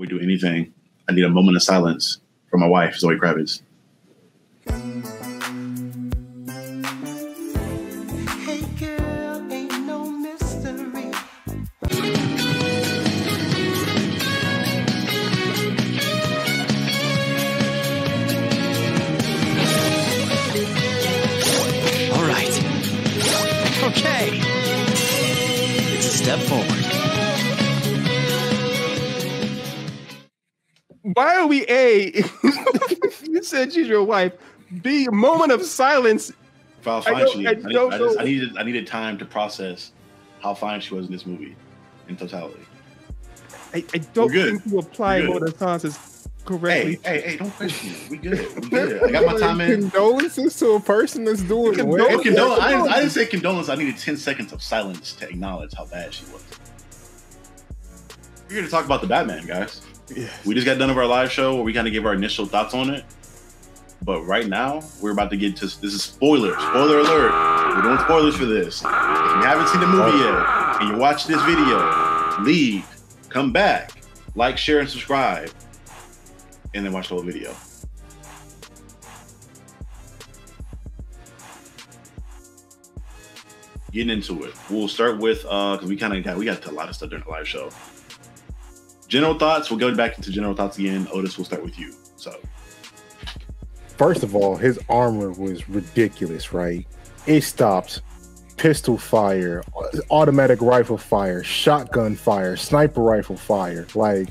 we do anything, I need a moment of silence for my wife, Zoe Kravitz. Why are we A? you said she's your wife. B, moment of silence. For how I fine don't- she I. I, need- I just- I needed I needed time to process how fine she was in this movie in totality. I, I don't good. think you apply We're good. moment of silence correctly. Hey, hey, hey, don't question it. We good. We good. I got my time in. Condolences to a person that's doing Condol- well. Condol- I, didn't, I didn't say condolence. I needed 10 seconds of silence to acknowledge how bad she was. We're here to talk about the Batman, guys. We just got done with our live show where we kind of gave our initial thoughts on it. But right now, we're about to get to this is spoiler. Spoiler alert. We're doing spoilers for this. If you haven't seen the movie yet and you watch this video, leave, come back, like, share, and subscribe, and then watch the whole video. getting into it. We'll start with uh because we kind of got we got a lot of stuff during the live show. General thoughts. We'll go back into general thoughts again. Otis, we'll start with you. So First of all, his armor was ridiculous, right? It stopped pistol fire, automatic rifle fire, shotgun fire, sniper rifle fire. Like,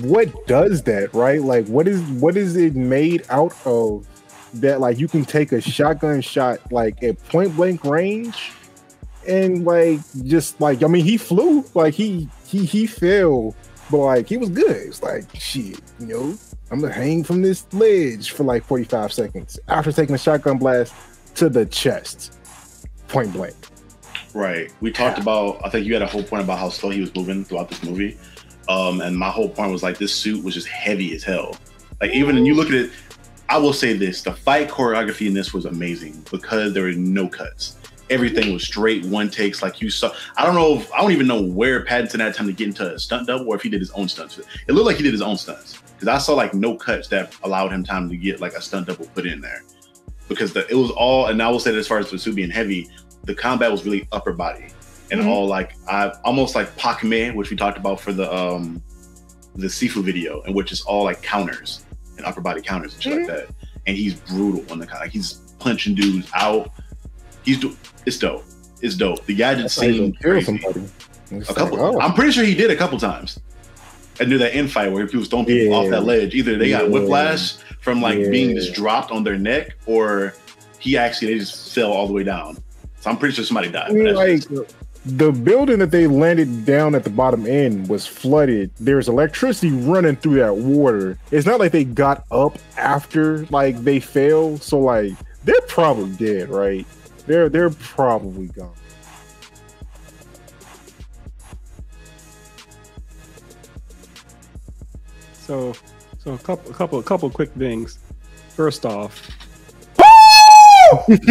what does that, right? Like, what is what is it made out of that? Like, you can take a shotgun shot like at point blank range, and like just like I mean, he flew, like he he he fell, but like he was good. It's like shit, you know. I'm gonna hang from this ledge for like 45 seconds after taking a shotgun blast to the chest, point blank. right, we talked about. I think you had a whole point about how slow he was moving throughout this movie. Um, and my whole point was like this suit was just heavy as hell. Like even when you look at it, I will say this: the fight choreography in this was amazing because there were no cuts. Everything was straight one takes, like you saw. I don't know. If, I don't even know where Pattinson had time to get into a stunt double, or if he did his own stunts. It looked like he did his own stunts because I saw like no cuts that allowed him time to get like a stunt double put in there. Because the, it was all, and I will say that as far as the suit being heavy, the combat was really upper body and all like I almost like Pac Man, which we talked about for the um the Sifu video, and which is all like counters and upper body counters and shit like that. And he's brutal on the like he's punching dudes out. He's do it's dope. It's dope. The guy just That's how you seemed kill somebody. It's A like, couple. oh. I'm pretty sure he did a couple times. I knew that end infight where he was throwing people Yeah. off that ledge. Either they got whiplash from like being just dropped on their neck, or he actually they just fell all the way down. So I'm pretty sure somebody died. I mean, like just- the building that they landed down at the bottom end was flooded. There's electricity running through that water. It's not like they got up after like they fell. So like they're probably dead, right? They're they're probably gone. So, so a couple, a couple, a couple quick things. First off,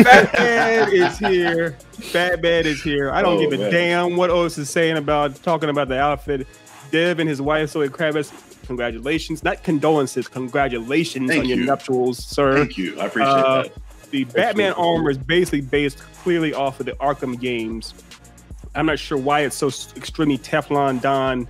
Batman is here. Batman is here. I don't Oh, give a man. damn what Otis is saying about talking about the outfit. Dev and his wife Zoe Kravitz. Congratulations, not condolences. Congratulations Thank on your you. nuptials, sir. Thank you. I appreciate Uh, that. The Batman armor is basically based clearly off of the Arkham games. I'm not sure why it's so extremely Teflon Don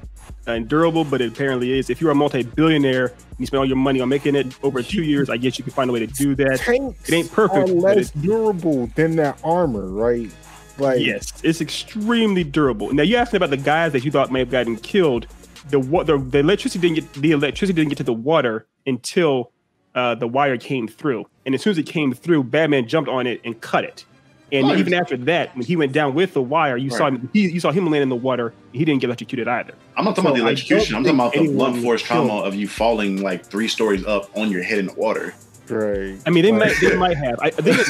and durable, but it apparently is. If you're a multi-billionaire and you spend all your money on making it over two years, I guess you can find a way to do that. Tanks It ain't perfect, but less durable than that armor, right? Like Yes, it's extremely durable. Now you asked me about the guys that you thought may have gotten killed. The the, the electricity didn't get the electricity didn't get to the water until uh, the wire came through, and as soon as it came through, Batman jumped on it and cut it. And Nice. even after that, when he went down with the wire, you saw him. He, you saw him land in the water. He didn't get electrocuted either. I'm not talking about the electrocution. I'm talking about the blunt force trauma of you falling like three stories up on your head in the water. right. I mean, they might they might have. I, I think it's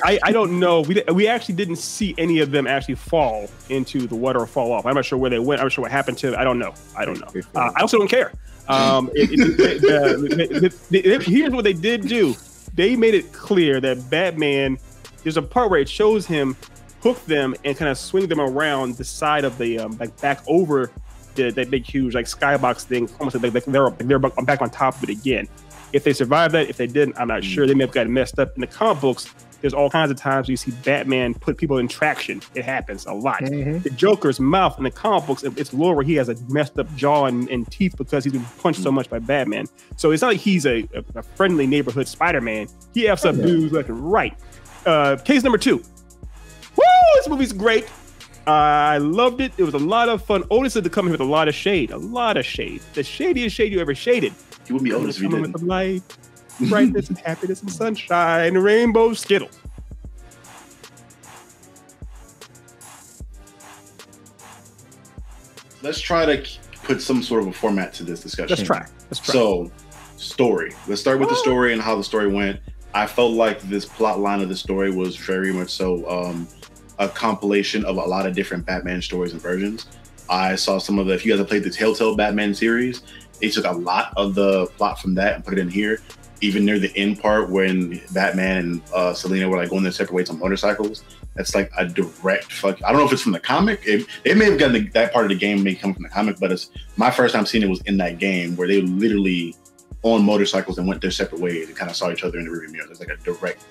I, I don't know. We, we actually didn't see any of them actually fall into the water or fall off. I'm not sure where they went. I'm not sure what happened to. Them. I don't know. I don't know. Uh, I also don't care. Um, it, it, the- here's what they did do. They made it clear that Batman. There's a part where it shows him hook them and kind of swing them around the side of the um, like back over the, that big huge like skybox thing, almost like, like they're they're back on top of it again. If they survived that, if they didn't, I'm not Mm. sure. They may have gotten messed up in the comic books. There's all kinds of times you see Batman put people in traction. It happens a lot. Mhm. The Joker's mouth in the comic books, it's lore where he has a messed up jaw and, and teeth because he's been punched so much by Batman. So it's not like he's a, a, a friendly neighborhood Spider-Man. He F's up dudes left and right. Uh, case number two. Woo! This movie's great. I loved it. It was a lot of fun. Otis had to come here with a lot of shade, a lot of shade. The shadiest shade you ever shaded. He would be Otis if he didn't. the light, brightness and happiness and sunshine, rainbow skittles. Let's try to put some sort of a format to this discussion. Let's try. Let's try. So, story. Let's start with the story and how the story went. I felt like this plot line of the story was very much so um, a compilation of a lot of different Batman stories and versions. I saw some of the. If you guys have played the Telltale Batman series, they took a lot of the plot from that and put it in here. Even near the end part when Batman and uh, Selina were like going their separate ways on motorcycles, that's like a direct fuck. I don't know if it's from the comic. It, it may have gotten the, that part of the game may come from the comic, but it's my first time seeing it was in that game where they literally on motorcycles and went their separate ways and kind of saw each other in the rearview mirror. It's like a direct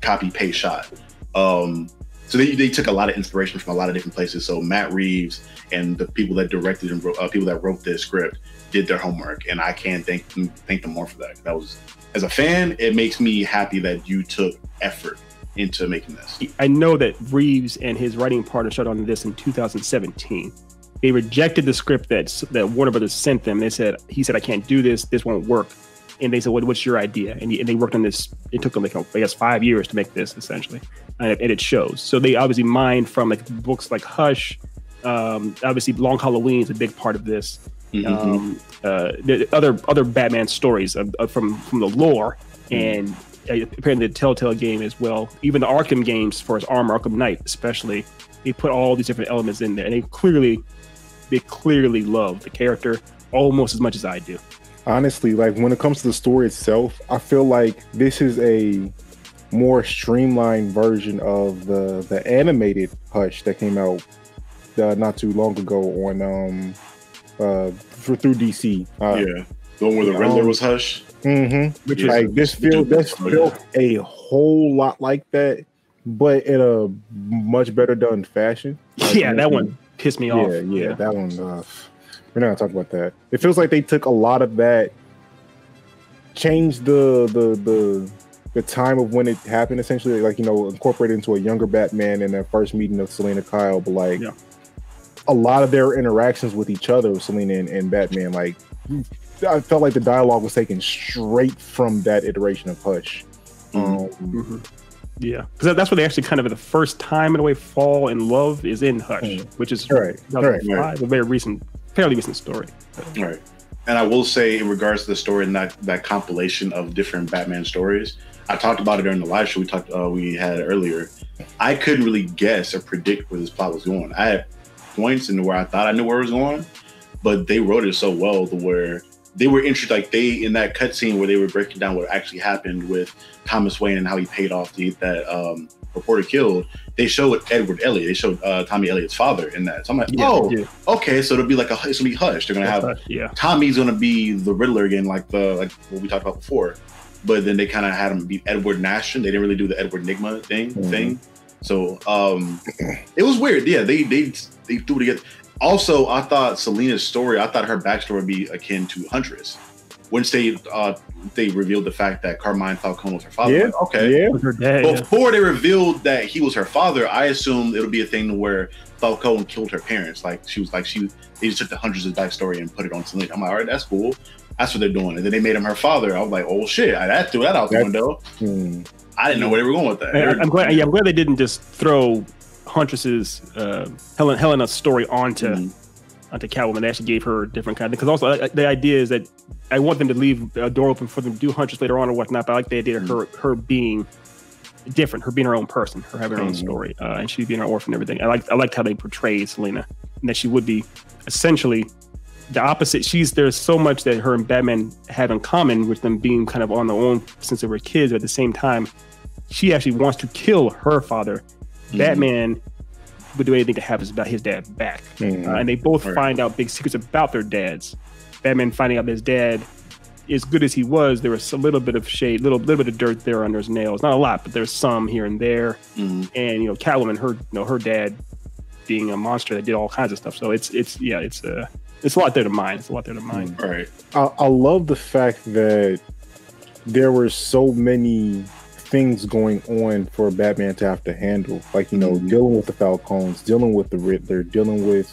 copy paste shot. Um, so they, they took a lot of inspiration from a lot of different places. So Matt Reeves and the people that directed and wrote, uh, people that wrote this script did their homework, and I can't thank thank them more for that. That was as a fan, it makes me happy that you took effort into making this. I know that Reeves and his writing partner started on this in 2017. They rejected the script that that Warner Brothers sent them. They said he said I can't do this. This won't work. And they said, what, "What's your idea?" And, he, and they worked on this. It took them like I guess five years to make this essentially, and it, and it shows. So they obviously mined from like books like Hush. Um, obviously, Long Halloween is a big part of this. Mhm. Um, uh, the other other Batman stories of, of- from from the lore and uh, apparently the Telltale game as well. Even the Arkham games for his Armor, Arkham Knight especially, they put all these different elements in there, and they clearly they clearly love the character almost as much as I do. honestly, like when it comes to the story itself, I feel like this is a more streamlined version of the the animated Hush that came out uh, not too long ago on um uh for, through DC. Uh, yeah, the one where the Riddler Um, was Hush. Mm-hmm. Which Yeah. is Like this Which feel this felt a whole lot like that, but in a much better done fashion. Like, yeah, that one pissed me Yeah, off. yeah, yeah, that one. Uh, we're not gonna talk about that. It feels like they took a lot of that, changed the the the the time of when it happened. Essentially, like you know, incorporated into a younger Batman and their first meeting of Selina Kyle. But like, Yeah. A lot of their interactions with each other, Selina and, and Batman, like I felt like the dialogue was taken straight from that iteration of Hush. Um, Mhm. Yeah, because that's where they actually kind of the first time in a way fall in love is in Hush, Mm. which is Right, right, 2005, a very recent, fairly recent story. Right. And I will say, in regards to the story and that that compilation of different Batman stories, I talked about it during the live show we talked uh, we had earlier. I couldn't really guess or predict where this plot was going. I had points in where I thought I knew where it was going, but they wrote it so well to where they were interested. Like they in that cutscene where they were breaking down what actually happened with Thomas Wayne and how he paid off the that um, reporter killed. They showed Edward Elliot. They showed uh, Tommy Elliott's father in that. So I'm like, Yeah, oh, yeah. okay. So it'll be like a it's gonna be hush. They're gonna have Hush, yeah. Tommy's gonna be the Riddler again, like the like what we talked about before. But then they kind of had him be Edward Nashton. They didn't really do the Edward Nygma thing Mhm. thing. So um it was weird. Yeah, they they they threw it together. Also, I thought Selina's story, I thought her backstory would be akin to Huntress. Once they uh they revealed the fact that Carmine Falcone was her father. Yeah, like, okay. yeah, With her dad. yeah. Before they revealed that he was her father, I assumed it'll be a thing where Falcone killed her parents. Like she was like she they just took the hundreds of backstory and put it on Selina. I'm like, all right, that's cool. That's what they're doing. And then they made him her father. I was like, oh shit, I that threw that out the That's- window. Hmm. I didn't know where they were going with that. I, am glad. Yeah, I'm glad they didn't just throw Huntress's uh, Helen Helena's story onto Mhm. onto Catwoman. They actually gave her a different kind. Because also uh, the idea is that I want them to leave a door open for them to do Huntress later on or whatnot. But I like the idea of her her being different, her being her own person, her having her own Mhm. story, uh, and she being her orphan and everything. I like I liked how they portrayed Selina and that she would be essentially the opposite. She's there's so much that her and Batman have in common with them being kind of on their own since they were kids. But at the same time, she actually wants to kill her father. Mhm. Batman would do anything to have his about his dad back. Mhm. Uh, and they both Right. find out big secrets about their dads. Batman finding out his dad, as good as he was, there was a little bit of shade, little little bit of dirt there under his nails. Not a lot, but there's some here and there. Mhm. And you know, Catwoman, her you know her dad being a monster that did all kinds of stuff. So it's it's yeah, it's uh, it's a lot there to mine. It's a lot there to mine. All right. I, I love the fact that there were so many things going on for Batman to have to handle. Like, you know, Mhm. dealing with the Falcons, dealing with the Riddler, dealing with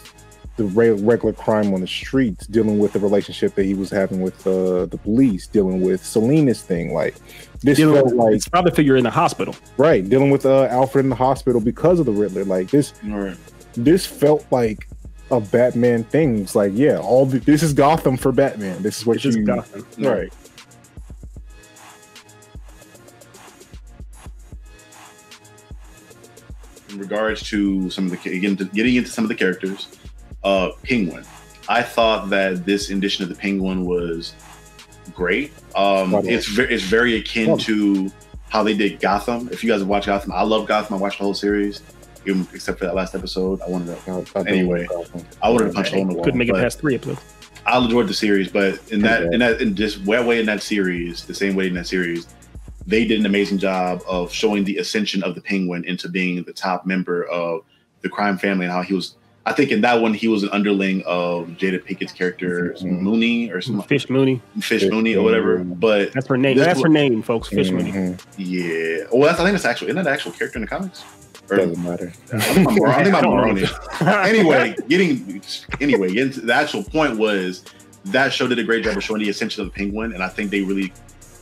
the re- regular crime on the streets, dealing with the relationship that he was having with uh, the police, dealing with Selina's thing. Like, this Dealing felt with like, his father figure in the hospital. right, dealing with uh, Alfred in the hospital because of the Riddler. Like, this All right. this felt like a Batman things. Like, yeah, all the, this is Gotham for Batman. This is what Which is you Gotham. right. in regards to some of the getting into, getting into some of the characters, uh, Penguin. I thought that this edition of the Penguin was great. Um, Spot it's very it's very akin Spot on. to how they did Gotham. If you guys have watched Gotham, I love Gotham. I watched the whole series, even except for that last episode. I wanted to I, I do Anyway. I wanted to punch a hole in the wall. Couldn't make it past three episodes. I enjoyed the series, but in that Okay. in that in just that way in that series, the same way in that series, they did an amazing job of showing the ascension of the Penguin into being the top member of the crime family and how he was. I think in that one he was an underling of Jada Pinkett's character Mhm. Mooney or some Fish Mooney. Fish Fish Mooney or whatever. But That's her name. This That's her name, folks. Fish Mooney. Mhm. yeah, well, that's I think that's actual. Isn't that an actual character in the comics? Or, Doesn't matter. I think I'm wrong. I think I I'm don't wrong. anyway, getting anyway, getting to the actual point was that show did a great job of showing the ascension of the penguin, and I think they really,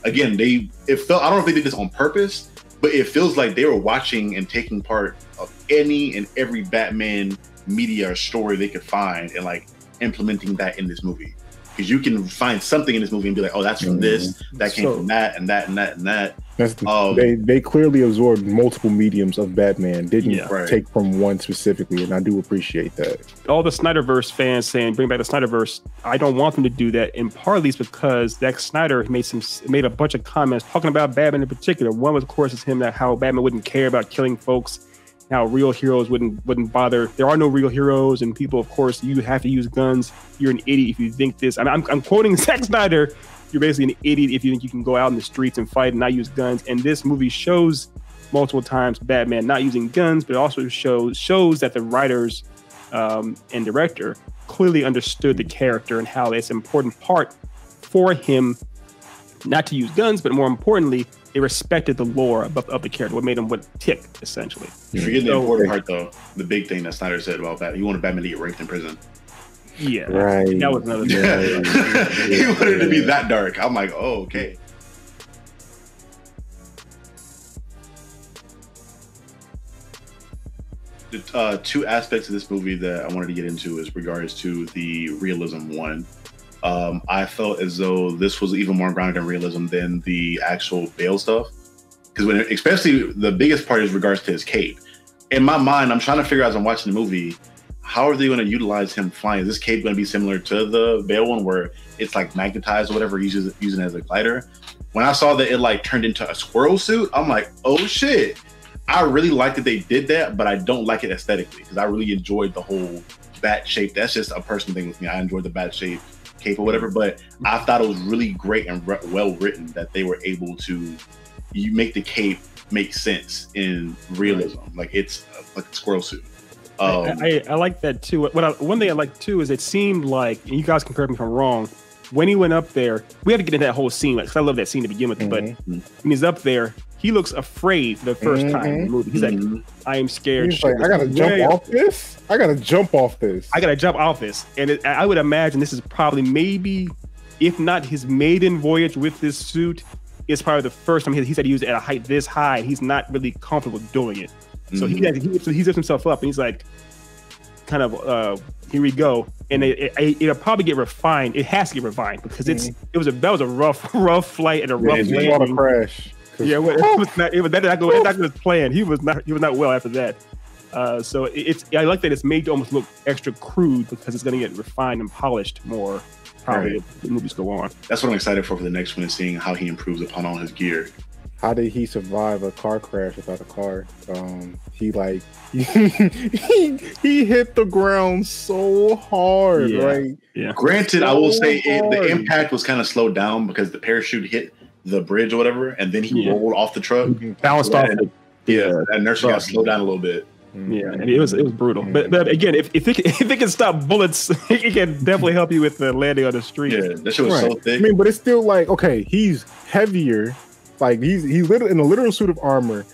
again, they it felt I don't know if they did this on purpose, but it feels like they were watching and taking part of any and every Batman media or story they could find and like implementing that in this movie. Because you can find something in this movie and be like, oh, that's from this, that came So- from that, and that, and that, and that. That's the, Um, they they clearly absorbed multiple mediums of Batman. Didn't Yeah. Right. take from one specifically, and I do appreciate that. all the Snyderverse fans saying bring back the Snyderverse. I don't want them to do that, and partly least because Zack Snyder made some made a bunch of comments talking about Batman in particular. One was, of course, is him that how Batman wouldn't care about killing folks, how real heroes wouldn't wouldn't bother. There are no real heroes, and people, of course, you have to use guns. You're an idiot if you think this. I mean, I'm, I'm quoting Zack Snyder. You're basically an idiot if you think you can go out in the streets and fight and not use guns. And this movie shows multiple times Batman not using guns, but it also shows shows that the writers um, and director clearly understood the character and how it's an important part for him not to use guns, but more importantly, they respected the lore of, of the character, what made him what tick essentially. You forget the important part though, the big thing that Snyder said about Batman. He wanted Batman to get raped in prison. Yeah, Right. that was another. thing. Yeah. he wanted it to be that dark. I'm like, oh, okay. The uh, two aspects of this movie that I wanted to get into is regards to the realism one. Um, I felt as though this was even more grounded in realism than the actual Bale stuff. Because when, especially the biggest part is regards to his cape. In my mind, I'm trying to figure out as I'm watching the movie, how are they going to utilize him flying? Is this cape going to be similar to the Bale one, where it's like magnetized or whatever, he uses using as a glider? When I saw that it like turned into a squirrel suit, I'm like, oh shit! I really like that they did that, but I don't like it aesthetically because I really enjoyed the whole bat shape. That's just a personal thing with me. I enjoyed the bat shape cape or whatever, but I thought it was really great and re- well written that they were able to you make the cape make sense in realism. Like it's like a squirrel suit. Um, I, I, I like that too. What I, one thing I like too is it seemed like, and you guys can correct me if I'm wrong. When he went up there, we have to get into that whole scene because I love that scene to begin with. But Mhm. when he's up there, he looks afraid for the 1st time in the movie. He's like, mhm. "I am scared." He's like, I gotta jump off this. I gotta jump off this. I gotta jump off this. And it, I would imagine this is probably maybe, if not his maiden voyage with this suit, it's probably the first time he, he said he was at a height this high. And he's not really comfortable doing it. So he, Mhm. he so he zips himself up and he's like, kind of, uh, here we go. And it, it, it'll probably get refined. It has to get refined because it's it was a that was a rough rough flight and a rough Man, just want to landing. crash. 'Cause- Yeah, well, it was not. It was that did not go. That did not go as planned. He was not. He was not well after that. Uh, so it, it's. I like that it's made to almost look extra crude because it's going to get refined and polished more. Probably Right. if the movies go on. That's what I'm excited for for the next one is seeing how he improves upon all his gear. How did he survive a car crash without a car? Um, he like he, he hit the ground so hard, Yeah. right? Yeah. Granted, I will say it, the impact was kind of slowed down because the parachute hit the bridge or whatever, and then he Yeah. rolled off the truck. Mm-hmm. Bounced Yeah. off. the- Yeah, that nursery got slowed down a little bit. Mm-hmm. Yeah, and it was it was brutal. But but mm-hmm. again, if if it, can- if it can stop bullets, it can definitely help you with the landing on the street. Yeah, that shit was Right. so I mean, but it's still like okay, he's heavier, like he's he's in a literal suit of armor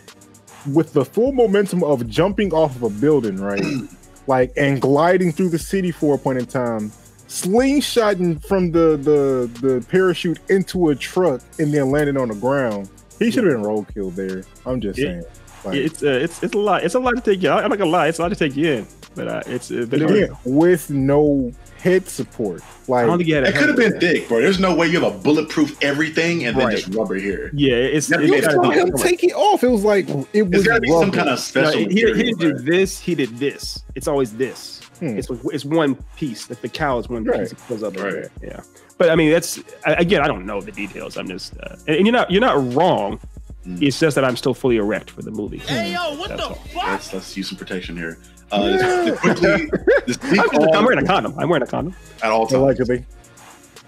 with the full momentum of jumping off of a building, right? like and gliding through the city for a point in time, slingshotting from the the the parachute into a truck and then landing on the ground. He should have been roll killed there. I'm just saying. Like, It's uh, it's it's a lot. It's a lot to take you. I'm not gonna lie. It's a lot to take you in. But uh, it's uh, but but again, with no head support. I Like don't think you had. It could have been head- thick, bro. There's no way you have a bulletproof everything and then just rubber here. Yeah, it's. Yeah, it's you you saw him take it off. It was like it It's was got to be some kind of No, special. he, he material, didn't bro. this. He did this. It's always this. Hmm. It's it's one piece. Like the cow is one Right. piece. It goes up Right. there. Yeah. But I mean, that's again. I don't know the details. I'm just, uh, and, and you're not you're not wrong. Mm. It's just that I'm still fully erect for the movie. Hey yo, what That's the all. fuck? Let's let's use some protection here. Uh, just, just quickly, just peek I'm, I'm wearing a condom. I'm wearing a condom. at all times. Allegedly.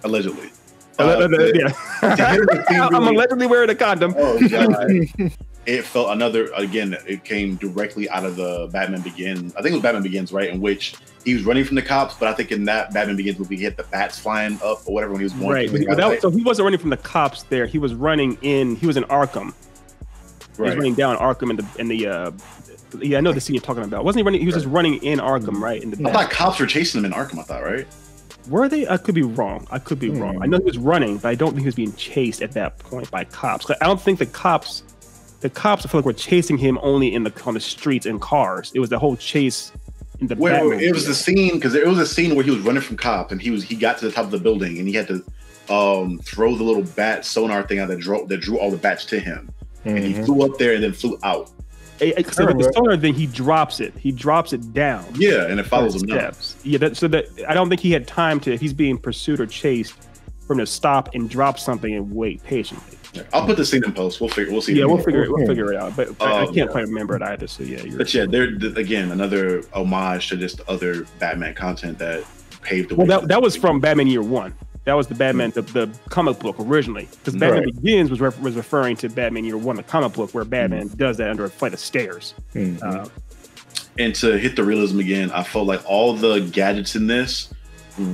Allegedly. Uh, yeah. to hit the theme I'm allegedly wearing a condom. Oh it felt another again. It came directly out of the Batman Begins. I think it was Batman Begins, right? In which he was running from the cops, but I think in that Batman Begins movie, he had the bats flying up or whatever when he was going. Right. through the But that, so he wasn't running from the cops there. He was running in. He was in Arkham. He was running down Arkham in the in the. Uh, yeah, I know the scene you're talking about. Wasn't he running? He was just running in Arkham, right? In the I thought cops were chasing him in Arkham. I thought, right? Were they? I could be wrong. I could be Hmm. wrong. I know he was running, but I don't think he was being chased at that point by cops. I don't think the cops, the cops, I feel like were chasing him only in the on the streets and cars. It was the whole chase in the Well, Batman. it was video. the scene because it was a scene where he was running from cops and he was he got to the top of the building and he had to um throw the little bat sonar thing out that drew that drew all the bats to him and he Mhm. flew up there and then flew out. So I the remember. sonar thing, he drops it. He drops it down. Yeah, and it follows him now. steps. Yeah, that, so that I don't think he had time to, if he's being pursued or chased, for him to stop and drop something and wait patiently. I'll put the scene in post. We'll figure. We'll see. Yeah, we'll figure it. We'll Okay. figure it out. But I, I Um, can't yeah. quite remember it either. So yeah, you're. But yeah, they're again another homage to just other Batman content that paved the way. Well, that, that was from Batman Year One. That was the Batman, the, the comic book originally. Because Batman Right. Begins was ref- was referring to Batman Year One, the comic book, where Batman Mm-hmm. does that under a flight of stairs. Mhm. Uh, and to hit the realism again, I felt like all the gadgets in this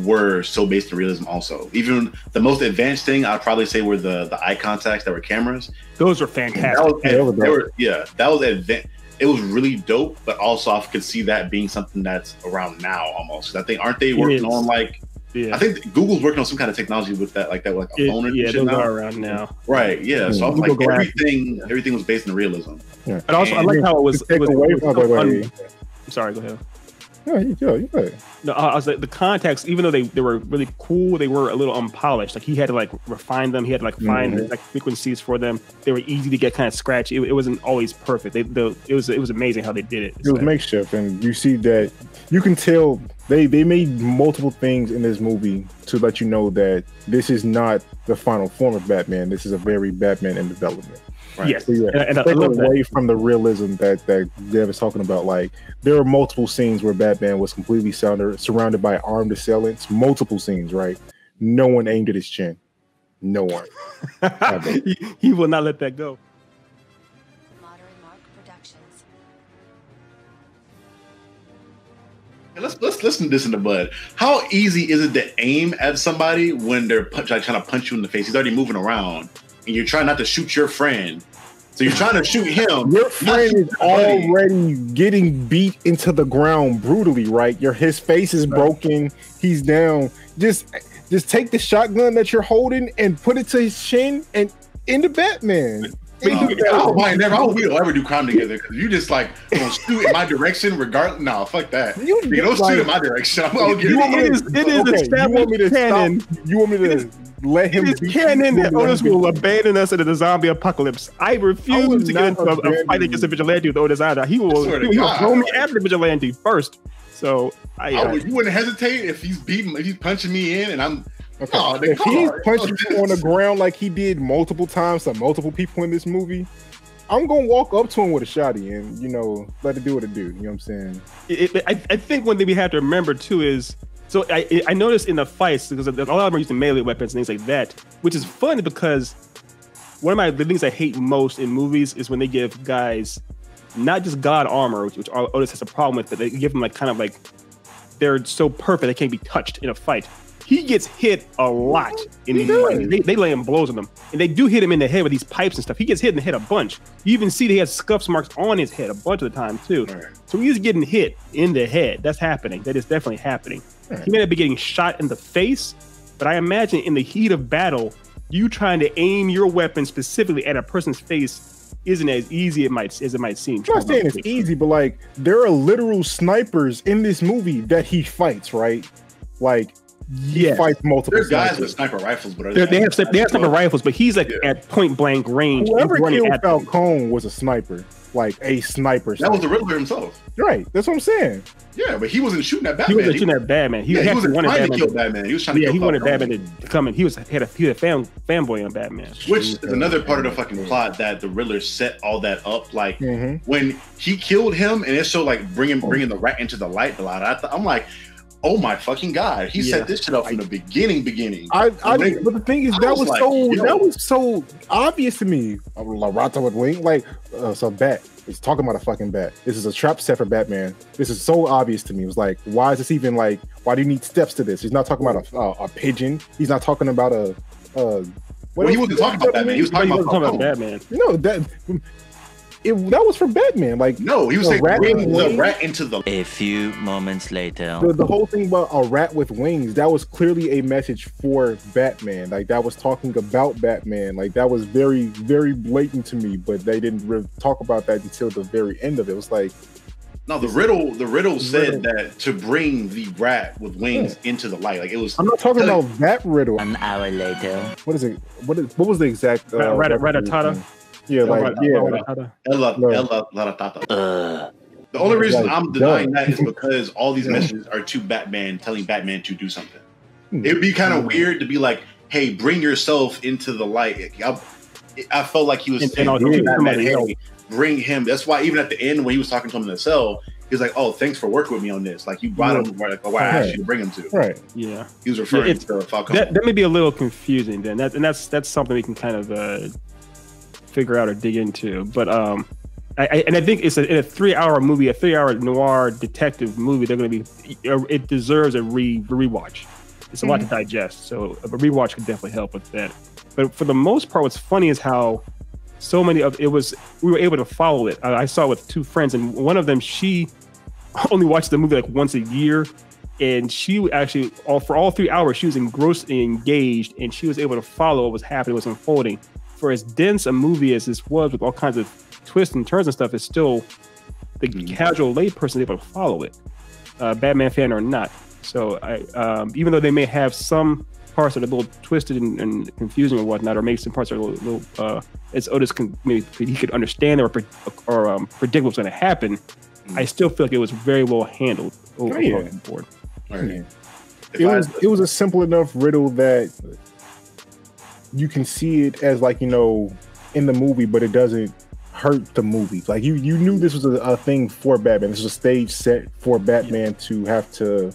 were so based in realism. Also, even the most advanced thing I'd probably say were the the eye contacts that were cameras. those were That fantastic. was, Yeah, that was they dope. were- yeah, that was advanced. It was really dope, but also I could see that being something that's around now almost. I think aren't they working on like Yeah, I think Google's working on some kind of technology with that, like that, like a It- phone or yeah, shit those now. are around now. Right. Yeah. So I was like, Glass. everything, everything was based in realism. But also, I like how it was. To take it was, away it was from- so wait, wait, un- I'm sorry. Go ahead. Yeah, you go, you go. No, I I was like the contacts, even though they, they were really cool, they were a little unpolished. Like he had to like refine them. He had to like find Mhm. like frequencies for them. They were easy to get kind of scratchy. It, it wasn't always perfect. They the it was it was amazing how they did it. It was makeshift, and you see that you can tell they they made multiple things in this movie to let you know that this is not the final form of Batman. This is a very Batman in development. Right. Yes, So, yeah, and, and I take love that. away from the realism that that Dev is talking about. Like there are multiple scenes where Batman was completely surrounded surrounded by armed assailants. Multiple scenes, right? No one aimed at his chin. No one. he, he will not let that go. Modern Mark Productions. Let's let's listen to this in the bud. How easy is it to aim at somebody when they're punch, like trying to punch you in the face? He's already moving around, and you're trying not to shoot your friend. So you're trying to shoot him. Your friend is already getting beat into the ground brutally, right? Your his face is broken. He's down. Just just take the shotgun that you're holding and put it to his chin and into Batman. Uh, I hope I ain't never. I hope we don't ever do crime together because you just like gonna shoot in my direction regardless. No, fuck that. You You don't like- shoot in my direction. I'm gonna get You want me It to- is- it is okay, you established want me to canon. stop? You want me to let him? It is canon that Otis will abandon us into the zombie apocalypse. I I refuse to get into a, a fight against a vigilante with Otis Ada. He will, he will throw me after the vigilante first. So I, I uh, would, you wouldn't hesitate if he's beating, if he's punching me in, and I'm Okay. Nigga, if he's punching you on the ground like he did multiple times to multiple people in this movie, I'm gonna walk up to him with a shotty and you know let it do what it do. You know what I'm saying? it, it- I, I think one thing we have to remember too is so I I noticed in the fights because a lot of them are using melee weapons and things like that, which is funny because one of my the things I hate most in movies is when they give guys not just god armor, which, which Otis has a problem with, but they give them like kind of like they're so perfect they can't be touched in a fight. He gets hit a lot in the these does. They, they lay him blows on him, and they do hit him in the head with these pipes and stuff. He gets hit in the head a bunch. You even see that he has scuffs marks on his head a bunch of the time too. Right. So he's getting hit in the head. That's happening. That is definitely happening. He may not be getting shot in the face, but I imagine in the heat of battle, you trying to aim your weapon specifically at a person's face isn't as easy it might as it might seem. I'm not saying it's easy, but like there are literal snipers in this movie that he fights, right? Like he Yeah. fights multiple There's guys with sniper rifles, but They're- they have they have sniper rifles. rifles, but he's like Yeah. at point blank range. Whoever killed at. Falcone was a sniper, like a sniper. That was the. Riddler himself. right. That's what I'm saying. Yeah, but he wasn't shooting at Batman. He wasn't shooting at Batman. He, yeah, he wasn't wanted trying to kill Batman. He was trying to yeah, he wanted Batman to come in. He was had a he was a fan fanboy on Batman. Which is another part of the fucking plot that the Riddler set all that up. Like Mhm. when he killed him, and it showed like bringing bringing the rat into the light. A lot. I th- I'm like, oh my fucking god, he Yeah. set this shit up from the beginning. Beginning. I, I but the thing is that was was, like, so yo. that was so obvious to me. La Rata with wing, like uh, so bat. It's talking about a fucking bat. This is a trap set for Batman. This is so obvious to me. It was like, why is this even like? Why do you need steps to this? He's not talking about a, a, a pigeon. He's not talking about a. Uh, Well, he wasn't talking about Batman. He was talking about about Batman. No, that it that was for Batman. Like No, he was The saying rat bring the wings? rat into the. A few moments later. the, the whole thing about a rat with wings that was clearly a message for batman like that was talking about batman like that was very very blatant to me but they didn't re- talk about that until the very end of it it was like No, the riddle. The riddle said Riddle. that to bring the rat with wings into the light. Like it was. i'm not talking about that riddle An hour later. what is it what is what was the exact uh, Rat- rat- reference? ratatata? Yeah like Rat- yeah Rat- Rat- Ella, No. Ella, Laratata. Ugh. The only reason Like, I'm denying duh. that is because all these messages are to Batman telling Batman to do something. Hmm. It would be kind of Hmm. weird to be like, "Hey, bring yourself into the light." I, I felt like he was And- saying and to Batman, "Hey, bring him." That's why even at the end when he was talking to him in the cell, he was like, "Oh, thanks for working with me on this." Like you brought him where, like, where I asked you to bring him to. right Yeah. He was referring it's- to Falcone. That, that may be a little confusing then. That, and that's that's something we can kind of uh, figure out or dig into. But um, I, I and I think it's a, in a three-hour movie, a three-hour noir detective movie. They're going to be it deserves a re rewatch. It's a lot to digest, so a rewatch could definitely help with that. But for the most part, what's funny is how so many of it was we were able to follow it. I, I saw it with two friends, and one of them she only watched the movie like once a year and she actually all for all three hours she was engrossed and engaged and she was able to follow what was happening what was unfolding for as dense a movie as this was with all kinds of twists and turns and stuff it's still the casual layperson able to follow it uh, batman fan or not so i um, even though they may have some parts that are a little twisted and, and confusing or whatnot or maybe some parts are a little, little uh, as otis can maybe he could understand or, pre- or um, predict what's going to happen I still feel like it was very well handled over Oh, yeah. the board. Right. Yeah. It was it was a simple enough riddle that you can see it as like you know in the movie, but it doesn't hurt the movie. Like you you knew this was a, a thing for Batman. This was a stage set for Batman to have to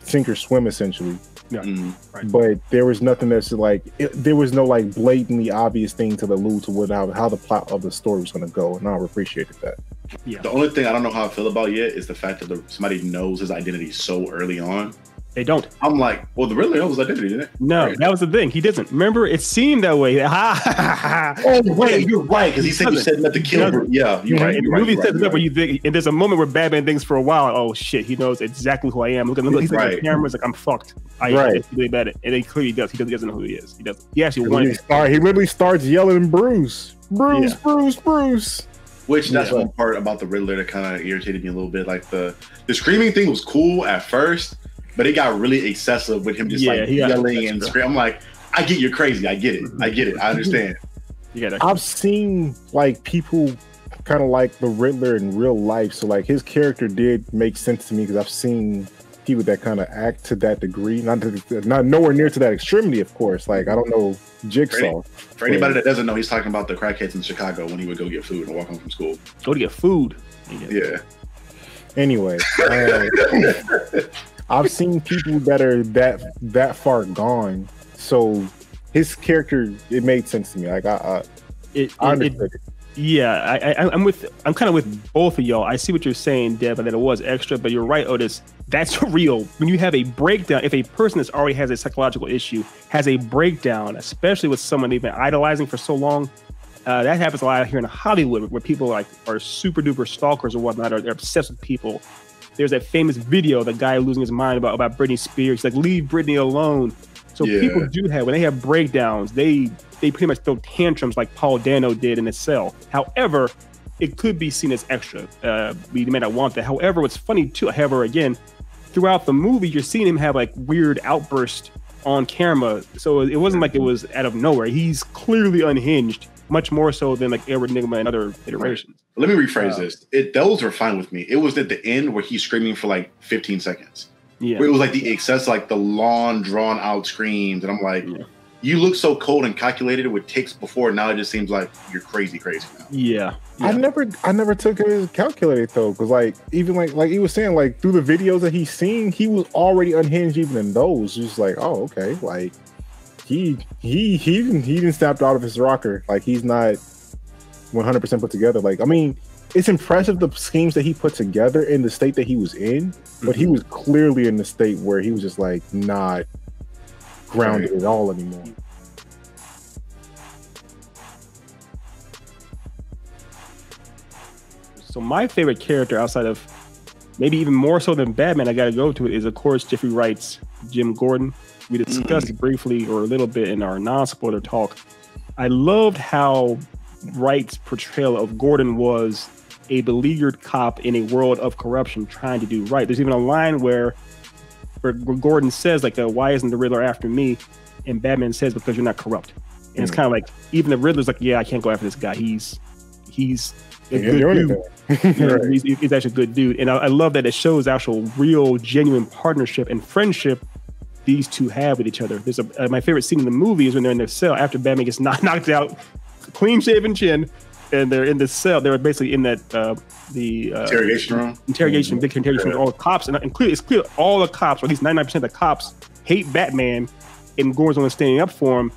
sink or swim essentially. Mm. But there was nothing that's like it, there was no like blatantly obvious thing to allude to what how, how the plot of the story was going to go, and I appreciated that. Yeah, The only thing I don't know how I feel about yet is the fact that the, somebody knows his identity so early on. They don't. I'm like, well, the Riddler knows his identity, didn't it? No, Right. that was the thing. He doesn't. Remember, it seemed that way. Oh, wait, you're right, because he said you doesn't. said not to kill. doesn't. Yeah, you're mm-hmm. right. And You're the right, movie you're sets right, it up where you're think, and there's a moment where Batman thinks for a while, oh shit, he knows exactly who I am. Look at look, he's like the camera. He's like, I'm fucked. I Right. it's really bad. And then clearly he does. He doesn't, he doesn't know who he is. He doesn't. He actually He, wanted. start, he literally starts yelling, "Bruce, Bruce, Yeah. Bruce, Bruce." Which that's Yeah. one part about the Riddler that kind of irritated me a little bit. Like the the screaming thing was cool at first, but it got really excessive with him just Yeah, like he yelling and screaming. I'm like, I get you're crazy. I get it. I get it. I understand. You gotta. I've seen like people kind of like the Riddler in real life, so like his character did make sense to me because I've seen people that kind of act to that degree. Not to, not nowhere near to that extremity, of course. Like I don't know Jigsaw. For anybody that doesn't know, he's talking about the crackheads in Chicago when he would go get food and walk home from school. Go to get food. Yeah. Anyway, uh, I've seen people that are that that far gone. So his character, it made sense to me. Like I, I, It, I it- it- it. Yeah, I, I, I'm with. I'm kind of with both of y'all. I see what you're saying, Dev, and that it was extra, but you're right, Otis. That's real. When you have a breakdown, if a person that's already has a psychological issue has a breakdown, especially with someone they've been idolizing for so long, uh, that happens a lot here in Hollywood, where people like are super duper stalkers or whatnot, or they're obsessed with people. There's that famous video, the guy losing his mind about about Britney Spears. He's like, leave Britney alone. So Yeah. people do have when they have breakdowns, they they pretty much throw tantrums like Paul Dano did in his cell. However, it could be seen as extra. Uh, we may not want that. However, what's funny too, however, again, throughout the movie, you're seeing him have like weird outbursts on camera. So it wasn't like it was out of nowhere. He's clearly unhinged, much more so than like Edward Nygma and other iterations. Let me rephrase Wow. this. It those are fine with me. It was at the end where he's screaming for like 15 seconds. Yeah. Where it was like the excess, like the long, drawn out screams, and I'm like, Yeah. you look so cold and calculated with ticks before. Now it just seems like you're crazy, crazy now. Yeah. I never, I never took it as calculated though, because like even like like he was saying, like through the videos that he's seen, he was already unhinged even in those. Just like, oh okay, like he he he didn't he didn't snapped out of his rocker. Like he's not 100 percent put together. Like I mean, it's impressive the schemes that he put together in the state that he was in, but he mhm. was clearly in the state where he was just like not grounded at all anymore. So my favorite character outside of maybe even more so than Batman, I got to go to it is of course Jeffrey Wright's Jim Gordon. We discussed briefly or a little bit in our non-spoiler talk. I loved how Wright's portrayal of Gordon was a beleaguered cop in a world of corruption trying to do right. There's even a line where where Gordon says like, uh, "Why isn't the Riddler after me?" And Batman says, "Because you're not corrupt." And it's kind of like even the Riddler's like, "Yeah, I can't go after this guy. He's he's a Yeah, good dude." Right. he's, he's actually a good dude, and I, I love that it shows actual, real, genuine partnership and friendship these two have with each other. There's a uh, my favorite scene in the movie is when they're in their cell after Batman gets knocked, knocked out, clean shaven chin, and they're in the cell. They're basically in that uh, the uh, Interrogation room. interrogation, big interrogation with all the cops, and, and it's clear all the cops, or at least 99% of the cops, hate Batman, and Gordon's one standing up for him.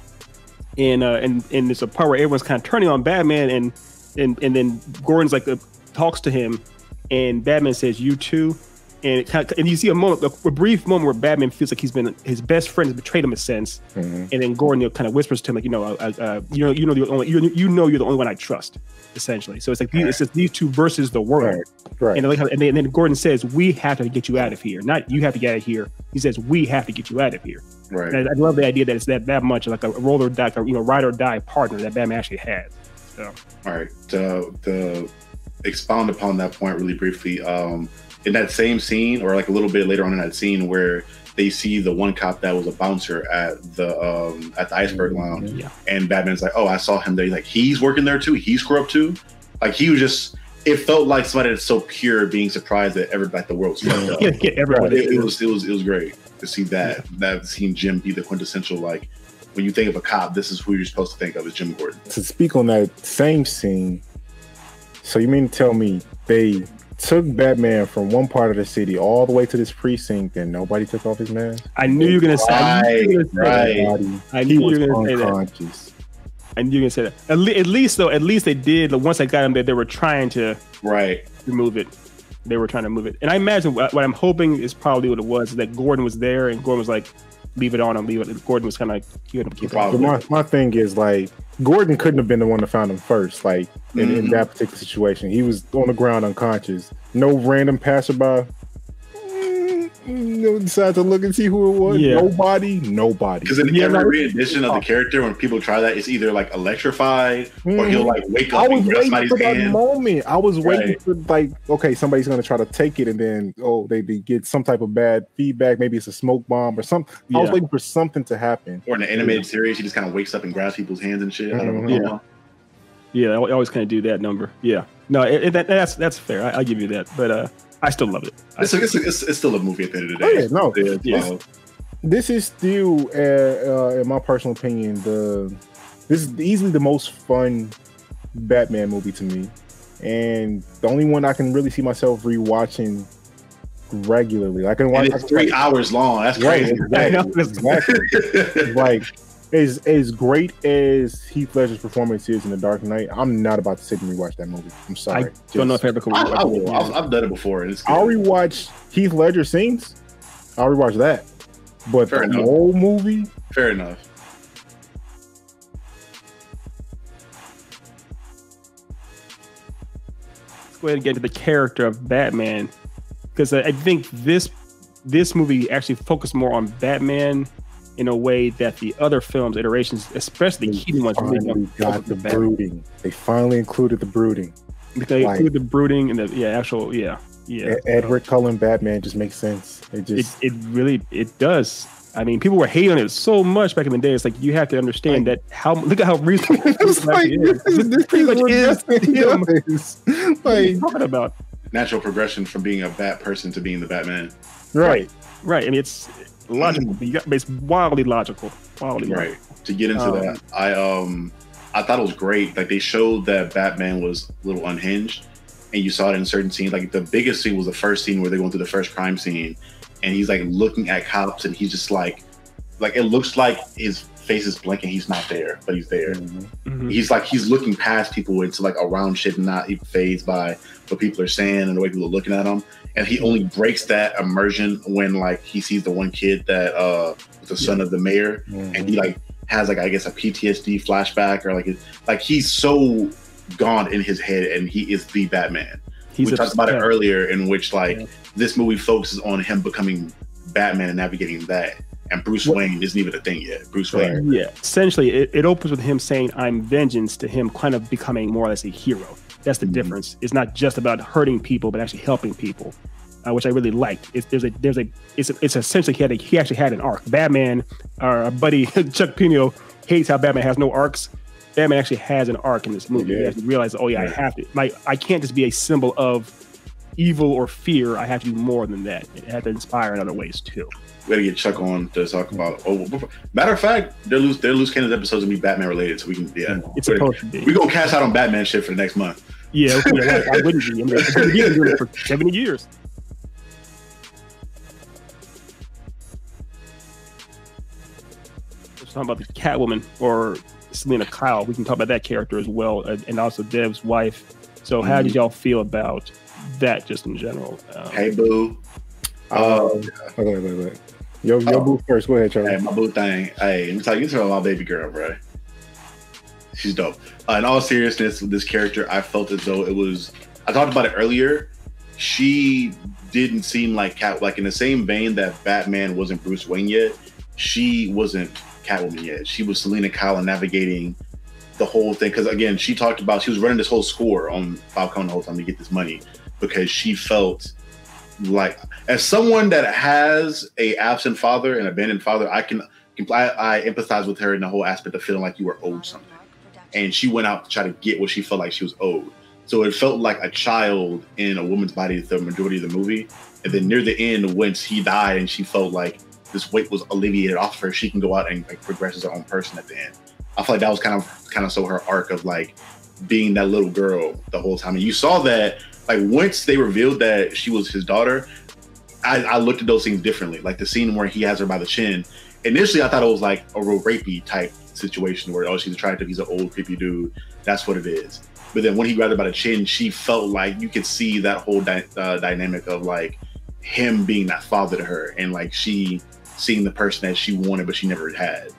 And uh, and and there's a part where everyone's kind of turning on Batman, and and and then Gordon's like uh, talks to him, and Batman says, "You too." And it kind of, and you see a moment, a, brief moment where Batman feels like he's been his best friend has betrayed him a sense, Mhm. and then Gordon you know, kind of whispers to him like, you know, uh, uh, you know, you know, the only, you, you know, you're the only one I trust, essentially. So it's like these, it's just these two versus the world. Right. Right. And, like, and, then, and then Gordon says, "We have to get you out of here. Not you have to get out of here." He says, "We have to get you out of here." Right. And I, I love the idea that it's that that much like a roll or die, you know, ride or die partner that Batman actually has. So All right. To, to expound upon that point really briefly, um, in that same scene, or like a little bit later on in that scene, where they see the one cop that was a bouncer at the um, at the Iceberg Lounge, yeah, and Batman's like, "Oh, I saw him there." He's like, "He's working there too. He's corrupt too." Like he was just. It felt like somebody that's so pure, being surprised that every like the world's fucked up. yeah, yeah everyone. it, it was it was it was great to see that that seeing Jim be the quintessential like when you think of a cop, this is who you're supposed to think of as Jim Gordon. to speak on that same scene, so you mean to tell me they took Batman from one part of the city all the way to this precinct and nobody took off his mask? I knew you were gonna say. I knew you were gonna say Right, that. I he knew was you were gonna say that. I knew you were gonna say that. At, le- at least though, at least they did. Once I got him there, they were trying to Right. remove it. They were trying to move it, and I imagine what, what I'm hoping is probably what it was. Is that Gordon was there, and Gordon was like, "Leave it on him." Leave it. Gordon was kind of like, "Keep it, keep it." my, my thing is like Gordon couldn't have been the one that found him first, like in, in Mhm. that particular situation. He was on the ground unconscious. No random passerby. Mm, You know, decide to look and see who it was. Yeah. Nobody, nobody. Because in Yeah, every no. re-edition of the character, when people try that, it's either like electrified or he'll like wake Mm-hmm. I was and waiting somebody's for that hand. moment. I was waiting Right. for like, okay, somebody's gonna try to take it, and then oh, they, they get some type of bad feedback. Maybe it's a smoke bomb or something. I was waiting for something to happen. Or in the animated series, he just kind of wakes up and grabs people's hands and shit. out of a Mhm. coma. Yeah, I always kind of do that number. Yeah, no, it, it- that, that's that's fair. I, I'll give you that. But uh, I still love it. I- It's, it's, it's, it's still a movie at the end of the Oh, day. yeah, no. Yeah, Yeah. this is still, uh, uh, in my personal opinion, the this is easily the most fun Batman movie to me, and the only one I can really see myself rewatching regularly. I can watch. and I it's can three watch- hours long. That's Right, crazy. I know. exactly. exactly. like as as great as Heath Ledger's performance is in The Dark Knight, I'm not about to sit and rewatch that movie. I'm I sorry. don't know if I ever could. I, watch I it will. again. I've, I've done it before. It's good. I'll rewatch Heath Ledger scenes. I'll rewatch that. But Fair the enough. whole movie, Fair enough. Let's go ahead and get into the character of Batman because I I think this this movie actually focused more on Batman in a way that the other films iterations, especially the they Keaton ones, really finally got focus the on brooding. They finally included the brooding. They Like- include the brooding and the yeah actual yeah yeah. Edward Cullen Batman just makes sense. It It, just it really it does. I mean, people were hating on it so much back in the day. It's like you have to understand that how look at how reasonable It's this like, is. this, This this pretty is much what is him. is. What are Like, you talking about? Natural progression from being a bat person to being the Batman. right. Right. I mean, it's logical. You got, it's wildly logical. Wildly Right. logical. To get into Um, that, I um I thought it was great. Like they showed that Batman was a little unhinged, and you saw it in certain scenes. Like the biggest scene was the first scene where they're going through the first crime scene, and he's like looking at cops, and he's just like, like it looks like his face is blinking. He's not there, but he's there. Mhm. He's like he's looking past people into like around shit and not even phased by what people are saying and the way people are looking at him. And he only breaks that immersion when like he sees the one kid that uh was the son of the mayor Mhm. and he like has like I guess a PTSD flashback or like it, like he's so gone in his head and he is the Batman. He's we talked about it earlier in which like Yeah. this movie focuses on him becoming Batman and navigating that. And Bruce What- Wayne isn't even a thing yet. Bruce Right. Wayne. Yeah. Essentially, it, it opens with him saying, I'm vengeance, to him kind of becoming more or less a hero. That's the Mhm. difference. It's not just about hurting people, but actually helping people, uh, which I really liked. It's, there's a, there's a, it's, it's essentially he had a, he actually had an arc. Batman, our buddy Chuck Pino hates how Batman has no arcs. Batman actually has an arc in this movie. He Yeah. has to realize, oh yeah, I have to. My, I can't just be a symbol of evil or fear. I have to do more than that. It had to inspire in other ways too. We gotta get Chuck on to talk about. Oh, matter of fact, they're loose. They're loose cannons episodes to be Batman related, so we can. Yeah, It's We're- supposed to be. we gonna cash out on Batman shit for the next month. Yeah, okay, why, why wouldn't you? I mean, he's been doing it for 70 years. Let's talk about the Catwoman or Selina Kyle. We can talk about that character as well, uh, and also Dev's wife. So, how did y'all feel about that, just in general? Um, Hey, boo. Uh, okay, wait, wait, wait. Yo, yo, Oh. boo first. Go ahead, Charlie. Hey, my boo thing. Hey, let me tell you, this is my baby girl, bro. She's dope. Uh, in all seriousness, with this character, I felt as though it was. I talked about it earlier. She didn't seem like Cat. Like in the same vein that Batman wasn't Bruce Wayne yet. She wasn't Catwoman yet. She was Selina Kyle navigating the whole thing. Because again, she talked about she was running this whole score on Falcone the whole time to get this money because she felt like as someone that has a absent father and abandoned father, I can I, I empathize with her in the whole aspect of feeling like you were owed something. And she went out to try to get what she felt like she was owed. So it felt like a child in a woman's body the majority of the movie. And then near the end, once he died and she felt like this weight was alleviated off her, she can go out and like progress as her own person at the end. I feel like that was kind of kind of so her arc of like being that little girl the whole time. And you saw that like once they revealed that she was his daughter, I, I looked at those things differently. Like the scene where he has her by the chin. Initially, I thought it was like a real rapey type situation where oh she's attractive, he's an old creepy dude. That's what it is. But then when he grabbed her by the chin, she felt like you could see that whole uh, dynamic of like him being that father to her, and like she seeing the person that she wanted but she never had.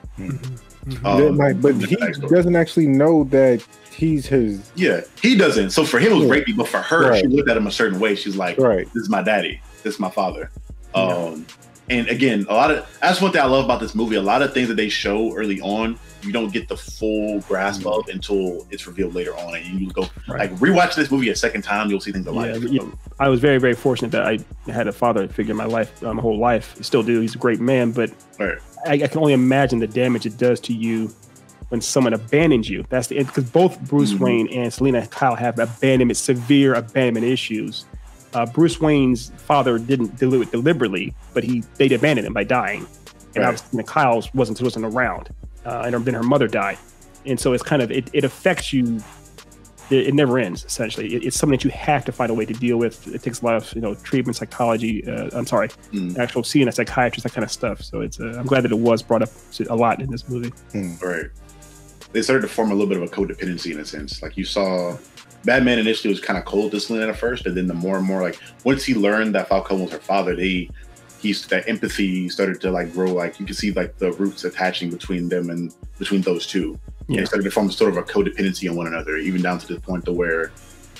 Mhm. Um, like, but he doesn't actually know that he's his Yeah, he doesn't. So for him, it was Yeah. rapey, but for her, Right. she looked at him a certain way. She's like, right. "This is my daddy. This is my father." Yeah. Um, and again, a lot of that's one thing I love about this movie. A lot of things that they show early on, you don't get the full grasp of until it's revealed later on, and you go Right. like rewatch this movie a second time, you'll see things a lot. Yeah, you I was very, very fortunate that I had a father figure in my life, uh, my whole life. Still do. He's a great man, but Right. I, I can only imagine the damage it does to you when someone abandons you. That's the because both Bruce Mhm. Wayne and Selina Kyle have abandonment, severe abandonment issues. uh, Bruce Wayne's father didn't do it deliberately, but he they abandoned him by dying, and Right. obviously Kyle's wasn't wasn't around, uh, and then her mother died, and so it's kind of it, it affects you. It, it never ends. Essentially, it, it's something that you have to find a way to deal with. It takes a lot of you know treatment, psychology. Uh, I'm sorry, Mm. actual seeing a psychiatrist, that kind of stuff. So it's uh, I'm glad that it was brought up a lot in this movie. Right. They started to form a little bit of a codependency in a sense. Like you saw, Batman initially was kind of cold to Selina at first, and then the more and more like once he learned that Falcone was her father, they he's that empathy started to like grow. Like you can see like the roots attaching between them and between those two. And Yeah. they started to form sort of a codependency on one another, even down to the point to where,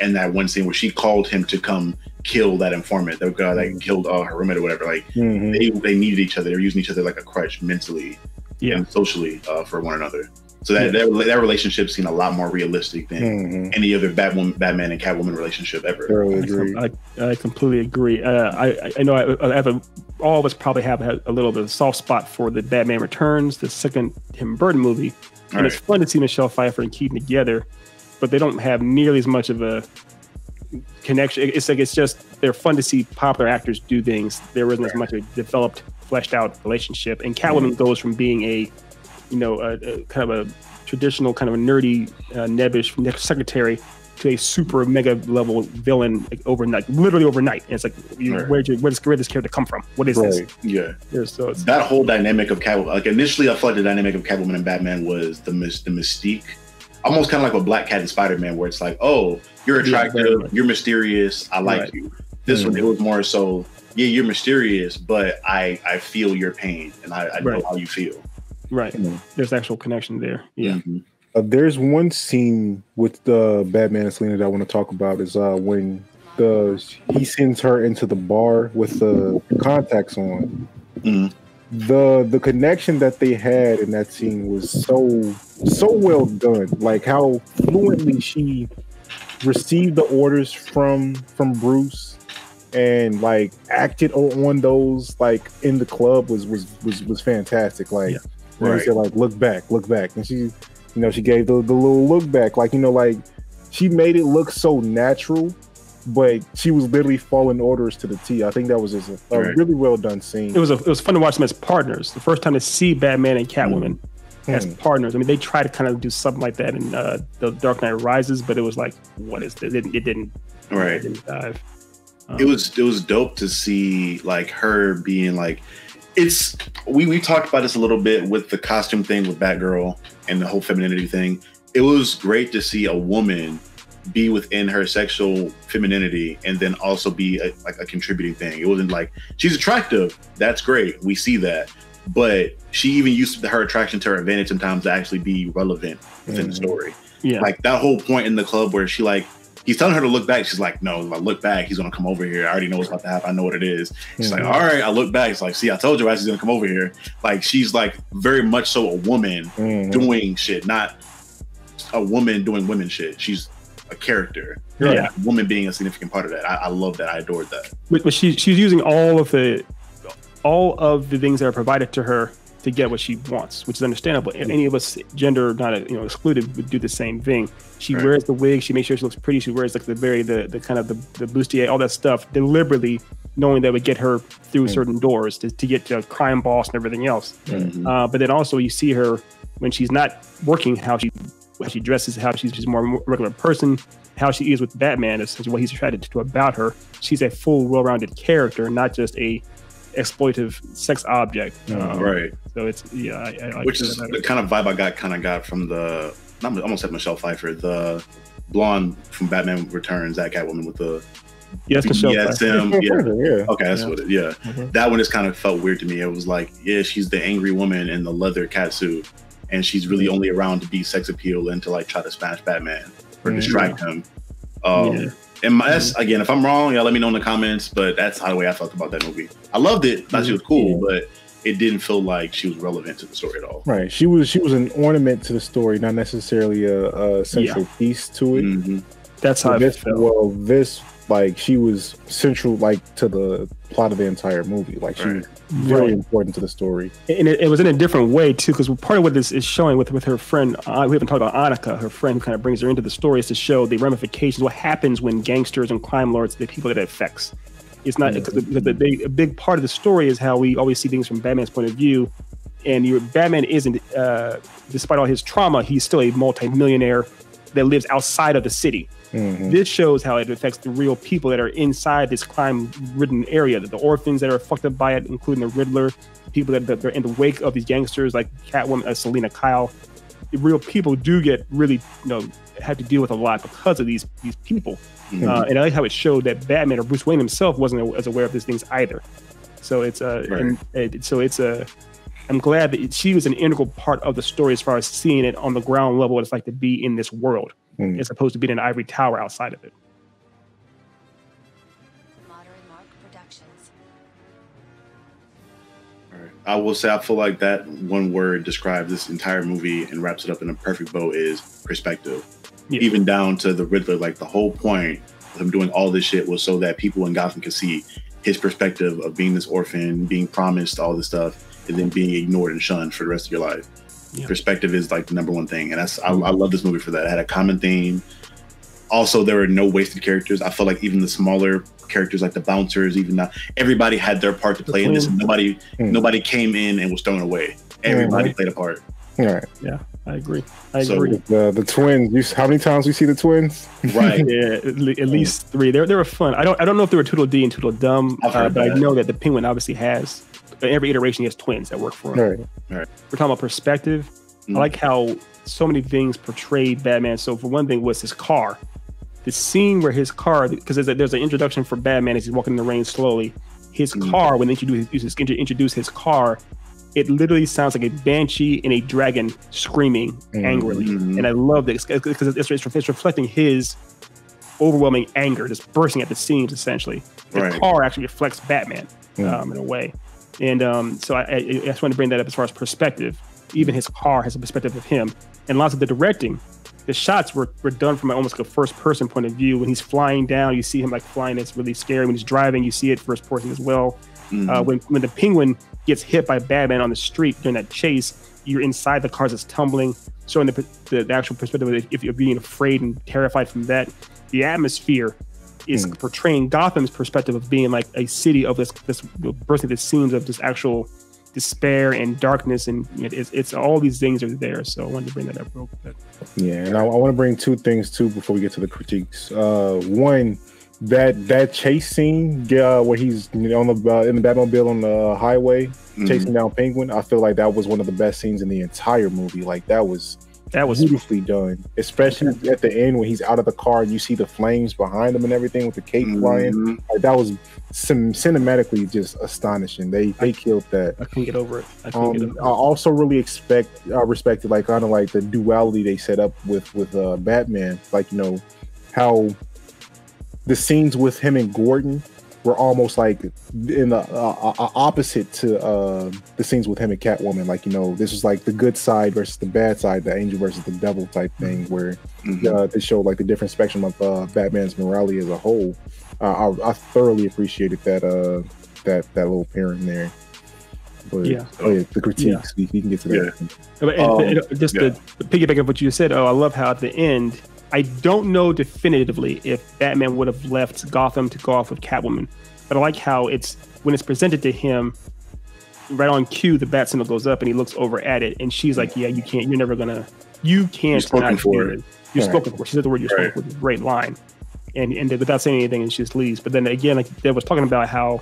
in that one scene where she called him to come kill that informant, that guy that killed uh, her roommate or whatever. Like Mhm. they they needed each other. They were using each other like a crutch mentally Yeah. and socially uh, for one another. So that, that that relationship seemed a lot more realistic than Mhm. any other Batwoman, Batman and Catwoman relationship ever. Thoroughly I, agree. com- I, I completely agree. Uh, I, I- I know I, I have a, all of us probably have a, a little bit of soft spot for the Batman Returns, the second Tim Burton movie, and it's fun to see Michelle Pfeiffer and Keaton together, but they don't have nearly as much of a connection. It's like it's just they're fun to see popular actors do things. There isn't as much of a developed, fleshed out relationship. And Catwoman goes from being a, you know, a, a kind of a traditional kind of a nerdy, uh, nebbish secretary to a super mega level villain like, overnight, literally overnight. And it's like, you, Right. where did where does where this character come from? What is Right. this? Yeah, There's, so it's, that whole dynamic of Catwoman. Like initially, I like the dynamic of Catwoman and Batman was the the mystique, almost kind of like a Black Cat and Spider Man, where it's like, oh, you're attractive, much. you're mysterious, I like Right. you. This one, it was more so, yeah, you're mysterious, but I I feel your pain and I, I know how you feel. right. Mhm. There's actual connection there. Yeah. Mhm. Uh, there's one scene with the Batman and Selina that I want to talk about is uh when the he sends her into the bar with the contacts on. Mhm. The the connection that they had in that scene was so so well done. Like how fluently she received the orders from from Bruce and like acted on, those like in the club was was was was fantastic. Like Yeah. Right. said like look back, look back, and she you know she gave the, the little look back like you know like she made it look so natural but she was literally following orders to the t i think that was just a, a Right. really well done scene It was a, it was fun to watch them as partners. The first time to see Batman and Catwoman as Hmm. partners. I mean, they tried to kind of do something like that in uh, the Dark Knight Rises, but it was like, what is this? It didn't. It didn't, Right. It didn't dive. Um, it was it was dope to see like her being like it's we we talked about this a little bit with the costume thing with Batgirl and the whole femininity thing. It was great to see a woman be within her sexual femininity and then also be a, like a contributing thing. It wasn't like she's attractive. That's great. We see that. But she even used her attraction to her advantage sometimes to actually be relevant within the Mhm. story yeah. like that whole point in the club where she like he's telling her to look back. She's like no if i look back he's gonna come over here. I already know what's about to happen. I know what it is. She's like Mhm. all right i look back. It's like see i told you he's gonna come over here. Like she's like very much so a woman Mhm. doing shit not a woman doing women shit. She's a character. Yeah. a woman being a significant part of that. I, I love that. I adored that. But, but she she's using all of the all of the things that are provided to her to get what she wants, which is understandable. And Any of us, gender not you know excluded, would do the same thing. She Right. wears the wig. She makes sure she looks pretty. She wears like the very the, the kind of the, the bustier, all that stuff, deliberately knowing that would get her through certain doors to, to get to a crime boss and everything else. Mhm. Uh, but then also you see her when she's not working, how she how she dresses, how she's just more regular person, how she is with Batman is, is what he's attracted to about her. She's a full, well-rounded character, not just a exploitive sex object. Um, right So it's yeah, I, I like which is the kind of vibe I got kind of got from the not I almost said Michelle Pfeiffer, the blonde from Batman Returns, that Catwoman with the yes, Michelle. yeah, Pfeiffer. Sam, yeah. yeah Okay, that's Yeah. what it. Yeah, Mhm. that one just kind of felt weird to me. It was like, yeah, she's the angry woman in the leather catsuit, and she's really only around to be sex appeal and to like try to smash Batman or Mhm. distract him. Um, Yeah. And my, that's again, if I'm wrong, y'all let me know in the comments. But that's how the way I felt about that movie. I loved it. Thought she was cool, but it didn't feel like she was relevant to the story at all. right she was she was an ornament to the story not necessarily a, a central piece to it Mhm. That's how I this felt. well this like she was central like to the plot of the entire movie. Like she Right. was very Right. important to the story. And it, it was in a different way too because part of what this is showing with with her friend uh, we haven't talked about Annika her friend who kind of brings her into the story is to show the ramifications what happens when gangsters and crime lords the people that it affects. It's not because the, the, the, a big part of the story is how we always see things from Batman's point of view. And your Batman isn't uh, despite all his trauma he's still a multimillionaire that lives outside of the city Mhm. this shows how it affects the real people that are inside this crime-ridden area. The, the orphans that are fucked up by it, including the Riddler, people that, that are in the wake of these gangsters like Catwoman, uh, Selina Kyle. The real people do get really, you know, have to deal with a lot because of these these people. Mhm. Uh, and I like how it showed that Batman or Bruce Wayne himself wasn't as aware of these things either. So it's uh, Right. and, and so it's a. I'm glad that she was an integral part of the story as far as seeing it on the ground level. What it's like to be in this world, Mm. as opposed to being an ivory tower outside of it. Madara Marc Productions. Alright. I will say I feel like that one word describes this entire movie and wraps it up in a perfect bow is perspective. Yeah. Even down to the Riddler, like the whole point of him doing all this shit was so that people in Gotham could see his perspective of being this orphan, being promised all this stuff, and then being ignored and shunned for the rest of your life. Yeah. Perspective is like the number one thing, and that's I, I love this movie for that. It had a common theme. Also, there were no wasted characters. I felt like even the smaller characters, like the bouncers, even now, everybody had their part to play in this, and nobody Hmm. nobody came in and was thrown away. Everybody Mhm. played a part. all right Yeah, I agree. I So- agree. the, the twins you, how many times we see the twins Right. Yeah, at, le- at least three. They they were fun. I don't I don't know if they were Tweedledee and Tweedledum, I've uh, heard but I know that the Penguin obviously has. In every iteration, he has twins that work for him. all right We're talking about perspective. Mm. I like how so many things portrayed Batman. So for one thing, was his car. The scene where his car, because there's, there's an introduction for Batman as he's walking in the rain slowly. His Mm. car, when they introduce, his- introduce his car, it literally sounds like a banshee and a dragon screaming Mhm. angrily. Mhm. And I love this because it's, it's, it's reflecting his overwhelming anger, just bursting at the seams. Essentially, the Right. car actually reflects Batman Mm. um, in a way. And um, so I, I, I just want to bring that up as far as perspective. Even his car has a perspective of him, and lots of the directing. The shots were, were done from almost like a first person point of view. When he's flying down, you see him like flying. It's really scary. When he's driving, you see it first person as well. Mhm. Uh, when when the penguin gets hit by Batman on the street during that chase, you're inside the car that's tumbling, showing the, the, the actual perspective of if you're being afraid and terrified from that. The atmosphere is Hmm. portraying Gotham's perspective of being like a city of this this bursting the scenes of this actual despair and darkness, and it's, it's all these things are there. So I wanted to bring that up real quick. Yeah, and I, I want to bring two things too before we get to the critiques. Uh, one, that that chase scene uh, where he's you know, on the uh, in the Batmobile on the highway Mhm. chasing down Penguin. I feel like that was one of the best scenes in the entire movie. Like that was That was beautifully done, especially at the end when he's out of the car and you see the flames behind him and everything with the cape flying. Mhm. Like that was some cinematically just astonishing. They they killed that. I couldn't get over it. I couldn't get Um, over I it. also really expect, I respected like kind of like the duality they set up with with uh, Batman. Like you know how the scenes with him and Gordon were almost like in the uh, uh, opposite to uh, the scenes with him and Catwoman. Like you know, this was like the good side versus the bad side, the angel versus the devil type thing, where Mhm. uh, they showed like the different spectrum of uh, Batman's morality as a whole. Uh, I, I thoroughly appreciated that uh, that that little pairing there. But, Yeah. oh yeah, the critiques. We, we can get to that. And- and- Um, and just yeah. to piggyback on what you said, oh, I love how at the end, I don't know definitively if Batman would have left Gotham to go off with Catwoman, but I like how it's when it's presented to him, right on cue, the bat signal goes up and he looks over at it, and she's like, "Yeah, you can't. You're never gonna. You can't. You've spoken for it." You've Right. spoken for. She said the word you Right. spoke, which is a great line, and and without saying anything, and she just leaves. But then again, like they was talking about how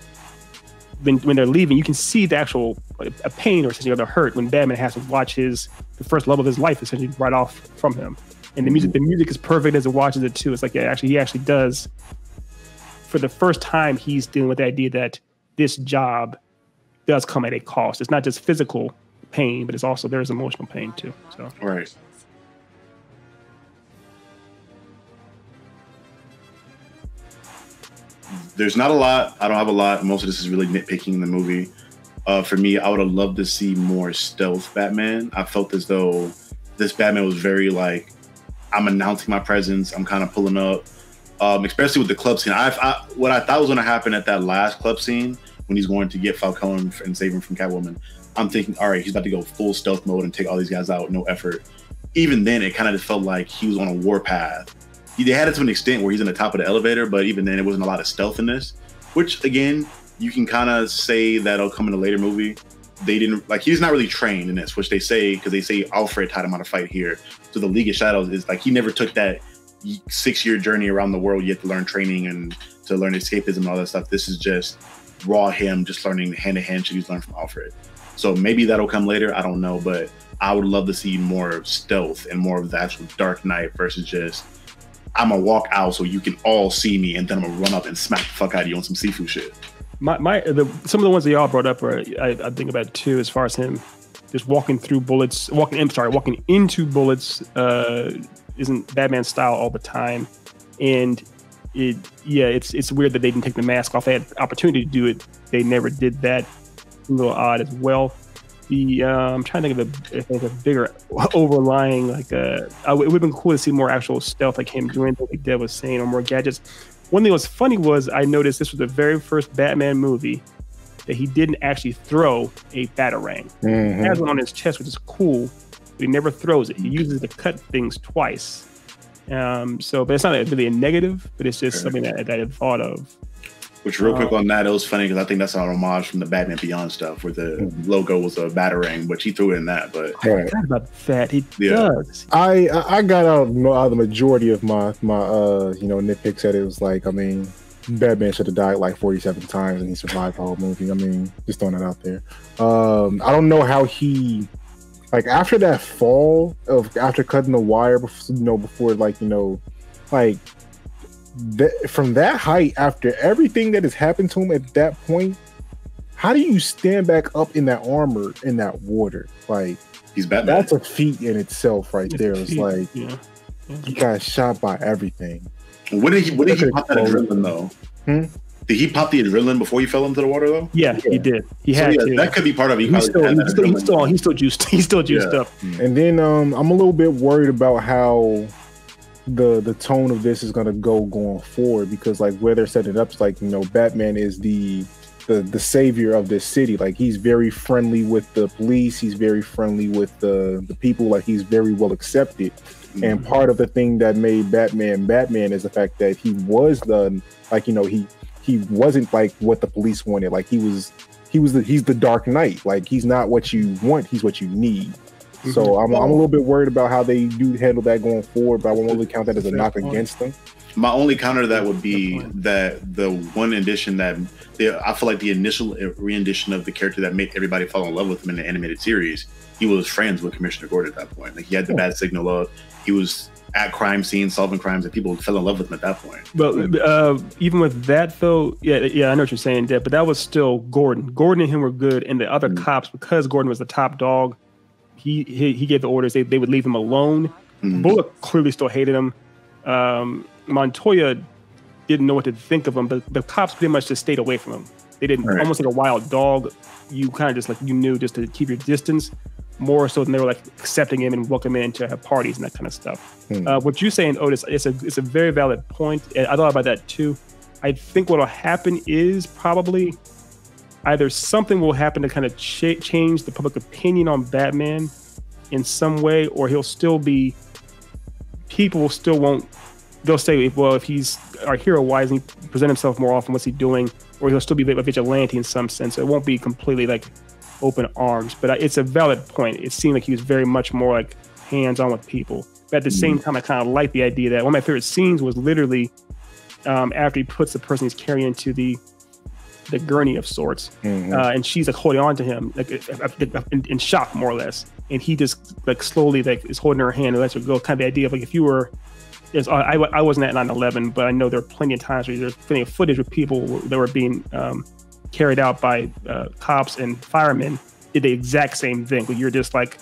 when, when they're leaving, you can see the actual a pain or essentially the hurt when Batman has to watch his the first love of his life essentially right off from him. And the music, the music is perfect as it watches it too. It's like yeah, actually he actually does. For the first time, he's dealing with the idea that this job does come at a cost. It's not just physical pain, but it's also there's emotional pain too. So Right. There's not a lot. I don't have a lot. Most of this is really nitpicking in the movie. Uh, for me, I would have loved to see more stealth Batman. I felt as though this Batman was very like I'm announcing my presence. I'm kind of pulling up, um, especially with the club scene. I, I what I thought was going to happen at that last club scene when he's going to get Falcone and save him from Catwoman. I'm thinking, all right, he's about to go full stealth mode and take all these guys out, no effort. Even then, it kind of just felt like he was on a war path. He, they had it to an extent where he's in the top of the elevator, but even then, it wasn't a lot of stealth in this. Which again, you can kind of say that'll come in a later movie. They didn't like he's not really trained in this, which they say because they say Alfred taught him how to fight here. So the League of Shadows is like he never took that six year journey around the world yet to learn training and to learn escapism and all that stuff. This is just raw him just learning hand to hand shit he's learned from Alfred. So maybe that'll come later. I don't know, but I would love to see more of stealth and more of the actual Dark Knight versus just I'm gonna walk out so you can all see me, and then I'm gonna run up and smack the fuck out of you on some seafood shit. My, my the, some of the ones that y'all brought up are I, I think about two as far as him just walking through bullets, walking in sorry, walking into bullets uh, isn't Batman style all the time, and it yeah it's it's weird that they didn't take the mask off. They had opportunity to do it, they never did that. A little odd as well. The uh, I'm trying to think of a, I think a bigger overlying like uh, uh, it would have been cool to see more actual stealth like him doing like Dev was saying or more gadgets. One thing that was funny was I noticed this was the very first Batman movie that he didn't actually throw a batarang. Mhm. He has one on his chest, which is cool, but he never throws it. He uses it to cut things twice. Um, so, but it's not really a negative, but it's just something that, that I had thought of. Which, real quick Oh. on that, it was funny because I think that's an homage from the Batman Beyond stuff, where the logo was a batarang, which he threw in that. But Right. Forgot about that. He Yeah. does. I I I got out out of the majority of my my uh you know nitpicks that it was like I mean Batman should have died like 47 times and he survived the whole movie. I mean, just throwing it out there. Um, I don't know how he like after that fall of after cutting the wire, before, you know, before like you know, like that from that height after everything that has happened to him at that point. How do you stand back up in that armor in that water? Like he's Batman. that's a feat in itself, right there. It's like yeah. he got shot by everything. When did he? When did he pop that adrenaline though? Hmm? Did he pop the adrenaline before he fell into the water though? Yeah, Yeah. he did. He So, had yeah, to. that could be part of it. He he's still, had he's still, he's adrenaline. still, he's still juiced. He's still juiced Yeah. up. And then um, I'm a little bit worried about how the the tone of this is gonna go going forward because like where they're setting it up is like you know Batman is the the the savior of this city. Like he's very friendly with the police. He's very friendly with the the people. Like he's very well accepted. And mm-hmm. part of the thing that made Batman Batman is the fact that he was the like you know he he wasn't like what the police wanted. Like he was he was the he's the Dark Knight. Like he's not what you want. He's what you need. So mm-hmm. I'm, I'm a little bit worried about how they do handle that going forward, but I won't really count that as a knock against them. My only counter to that would be that the one edition that the, I feel like the initial rendition of the character that made everybody fall in love with him in the animated series, he was friends with Commissioner Gordon at that point. Like he had the bat signal of he was at crime scenes solving crimes, and people fell in love with him at that point. But uh, even with that, though, yeah, yeah, I know what you're saying, Dev. But that was still Gordon. Gordon and him were good, and the other Mm. cops, because Gordon was the top dog, he he, he gave the orders. They, they would leave him alone. Mm. Bullock clearly still hated him. Um, Montoya didn't know what to think of him, but the cops pretty much just stayed away from him. They didn't Right. almost like a wild dog. You kind of just like you knew just to keep your distance more so than they were like accepting him and welcoming him to have parties and that kind of stuff. Hmm. Uh, what you're saying, Otis, it's a it's a very valid point. And I thought about that too. I think what'll happen is probably either something will happen to kind of cha- change the public opinion on Batman in some way, or he'll still be. People still won't. They'll say, "Well, if he's our hero, why doesn't he present himself more often? What's he doing?" Or he'll still be a vigilante in some sense. So it won't be completely like open arms. But it's a valid point. It seemed like he was very much more like hands on with people. But at the same time, I kind of like the idea that one of my favorite scenes was literally um, after he puts the person he's carrying into the the gurney of sorts, Mhm. uh, and she's like holding on to him, like uh, uh, in, in shock more or less, and he just like slowly like is holding her hand and lets her go. Kind of the idea of like if you were, yes, I, I wasn't at 9/11, but I know there are plenty of times where there's plenty of footage with people that were being um, carried out by uh, cops and firemen did the exact same thing. Where you're just like,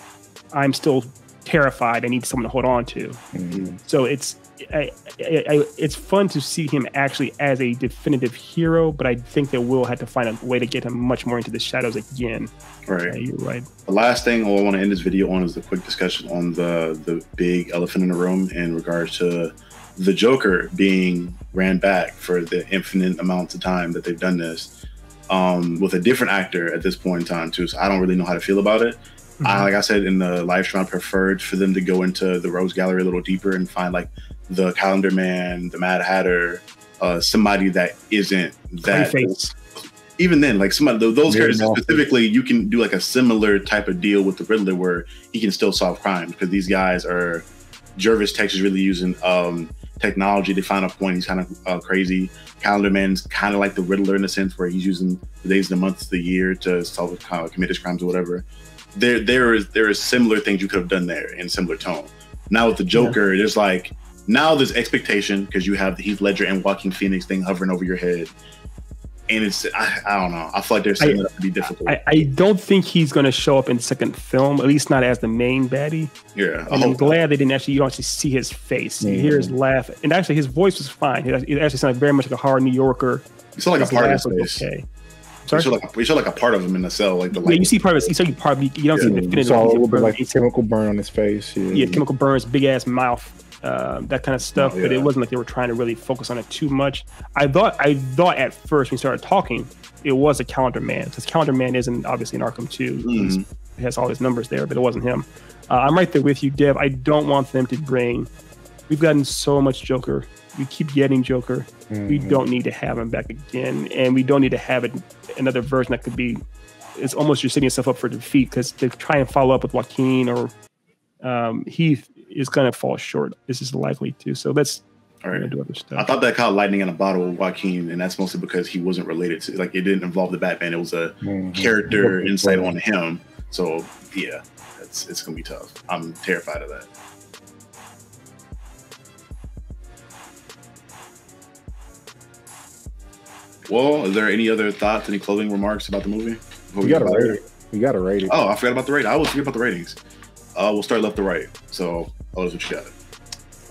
I'm still terrified. I need someone to hold on to. Mhm. So it's I, I, I, it's fun to see him actually as a definitive hero, but I think that we'll have to find a way to get him much more into the shadows again. Right. Yeah, you're right. The last thing I want to end this video on is the quick discussion on the the big elephant in the room in regards to the Joker being ran back for the infinite amounts of time that they've done this um, with a different actor at this point in time too. So I don't really know how to feel about it. I, like I said in the live stream, I preferred for them to go into the Rogues Gallery a little deeper and find like the Calendar Man, the Mad Hatter, uh, somebody that isn't that Clayface. even then, like somebody th- those Yeah, characters no. specifically, you can do like a similar type of deal with the Riddler where he can still solve crimes because these guys are Jervis Tetch is really using um, technology to find a point. He's kind of uh, crazy. Calendar Man's kind of like the Riddler in a sense where he's using the days, the months, the year to solve uh, commit his crimes or whatever. There, there is there is similar things you could have done there in similar tone. Now with the Joker, there's like now there's expectation because you have the Heath Ledger and Joaquin Phoenix thing hovering over your head and it's I, I don't know. I feel like they're setting it up to be difficult. I, I don't think he's going to show up in the second film, at least not as the main baddie. yeah, I And I'm hope glad they didn't actually, you don't actually see his face. You hear his laugh. And actually, his voice was fine. It it actually sounded very much like a hard New Yorker. you saw like His a part of laugh his face. Okay. You Sorry? saw like a, you saw like a part of him in the cell, like the Yeah, like you see part of it. You see part of. You don't see the You definitive. saw a little bit like You the see- chemical burn on his face. Yeah, yeah, chemical burns, big ass mouth, uh, that kind of stuff. Oh, But it wasn't like they were trying to really focus on it too much. I thought, I thought at first when we started talking, it was a Calendar Man because Calendar Man isn't obviously in Arkham 2. He's- Mhm. It has all his numbers there, but it wasn't him. Uh, I'm right there with you, Dev. I don't want them to bring. We've gotten so much Joker. We keep getting Joker. We Mhm. don't need to have him back again, and we don't need to have it another version that could be. It's almost you're setting yourself up for defeat because to try and follow up with Joaquin or um, Heath is going to fall short. This is likely to. So let's All you know, right. do other stuff. I thought that caught lightning in a bottle with Joaquin, and that's mostly because he wasn't related to like it didn't involve the Batman. It was a Mhm. character insight on him. So yeah, it's it's gonna be tough. I'm terrified of that. Well, is there any other thoughts, any closing remarks about the movie? before We gotta out of rate here? it. We gotta rate it. Oh, I forgot about the rating. I always forget about the ratings. Uh, we'll start left to right. So, oh, that's what you got.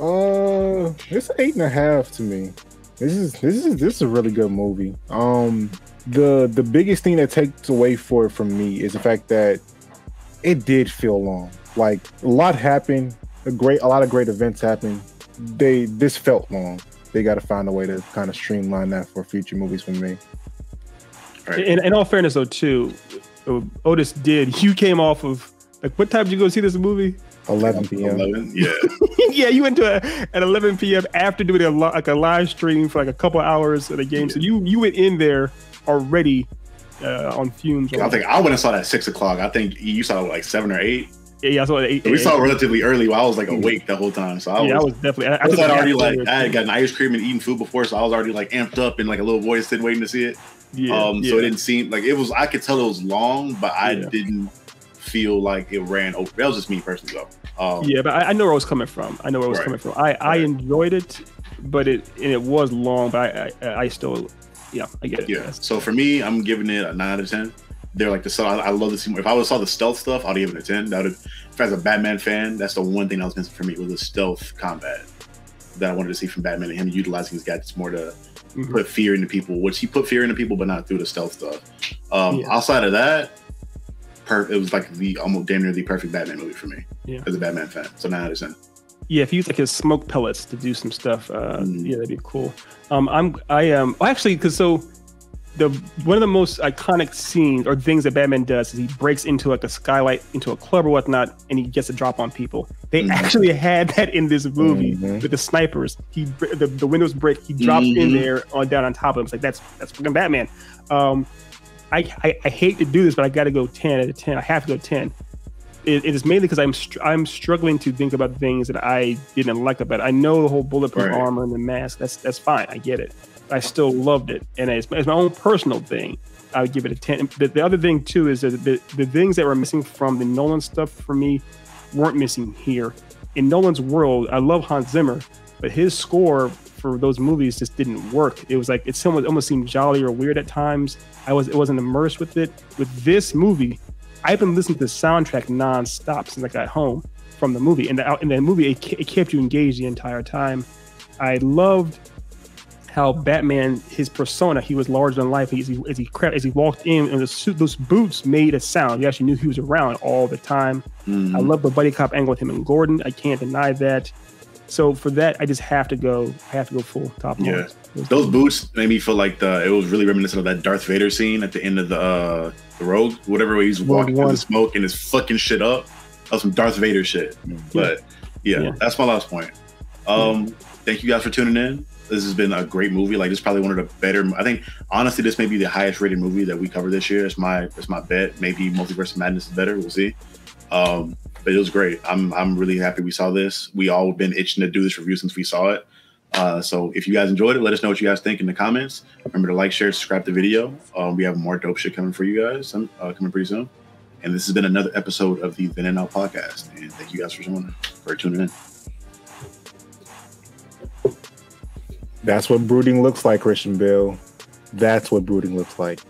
Uh, it's an eight and a half to me. This is this is this is a really good movie. Um, the the biggest thing that takes away for it from me is the fact that it did feel long. Like a lot happened, a great a lot of great events happened. They this felt long. They got to find a way to kind of streamline that for future movies for me. All right. In, in all fairness, though, too, Otis did. You came off of like what time did you go see this movie? 11 p.m. 11? Yeah. yeah, you went to a, at 11 p.m. after doing a li- like a live stream for like a couple hours of the game. So you you went in there already uh, on fumes. I think I went and saw that at six o'clock. I think you saw like seven or eight. yeah, yeah, I saw it. at Eight, We eight- saw it relatively early. While I was like awake the whole time. So I was, yeah, I was definitely. I, I was took already like I had gotten ice cream and eating food before, so I was already like amped up and like a little voice sitting waiting to see it. yeah, um, yeah. so it didn't seem like it was. I could tell it was long, but I Yeah. didn't feel like it ran over. That was just me personally, though. Um, yeah, but I, I know where I was coming from. I know where I was Right. coming from. I, I enjoyed it, but it and it was long. But I I, I still, yeah, I get it. Yeah. So for me, I'm giving it a nine out of ten. They're like the so I, I love to see more. If I would saw the stealth stuff, I'd give it a ten. That would, if as a Batman fan, that's the one thing that was missing for me was the stealth combat that I wanted to see from Batman and him utilizing his gadgets more to Mhm. put fear into people, which he put fear into people, but not through the stealth stuff. Um, Yeah. Outside of that, it was like the almost damn near the perfect Batman movie for me Yeah. as a Batman fan. So out of ten. Yeah, if you use like his smoke pellets to do some stuff, uh, Mm. yeah, that'd be cool. Um, I'm I am well, actually because so the one of the most iconic scenes or things that Batman does is he breaks into like a skylight into a club or whatnot, and he gets a drop on people. They Mhm. actually had that in this movie Mhm. with the snipers. He the, the windows break, he drops in Mhm. there on down on top of him. It's like that's that's fucking Batman. Um, I, I I hate to do this, but I got to go ten out of ten. I have to go ten it, it is mainly because I'm str- I'm struggling to think about things that I didn't like about it. I know the whole bulletproof Right. armor and the mask. That's that's fine. I get it. I still loved it, and it's, it's my own personal thing. I would give it a ten. The, the other thing too is that the the things that were missing from the Nolan stuff for me weren't missing here. In Nolan's world, I love Hans Zimmer, but his score for those movies just didn't work. It was like it somewhat almost seemed jolly or weird at times. I was it wasn't immersed with it. With this movie, I've been listening to the soundtrack nonstop since I got home from the movie, and the, in the movie it, it kept you engaged the entire time. I loved how Batman, his persona, he was larger than life. As he as he, crept, as he walked in, and the suit, those boots made a sound. You actually knew he was around all the time. Mhm. I love the buddy cop angle with him and Gordon. I can't deny that. So for that, I just have to go. I have to go full top. Yeah. marks. Those boots made me feel like the it was really reminiscent of that Darth Vader scene at the end of the uh the Rogue, whatever where he's walking through the smoke and is fucking shit up. That was some Darth Vader shit. But yeah, Yeah. that's my last point. Um thank you guys for tuning in. This has been a great movie. Like this is probably one of the better I think honestly this may be the highest rated movie that we covered this year. It's my it's my bet. Maybe Multiverse of Madness is better. We'll see. Um but it was great. I'm I'm really happy we saw this. We all have been itching to do this review since we saw it. Uh, so if you guys enjoyed it, let us know what you guys think in the comments. Remember to like, share, subscribe to the video. Um, we have more dope shit coming for you guys uh, coming pretty soon. And this has been another episode of the Then and Now podcast. And thank you guys for tuning for tuning in. That's what brooding looks like, Christian Bale. That's what brooding looks like.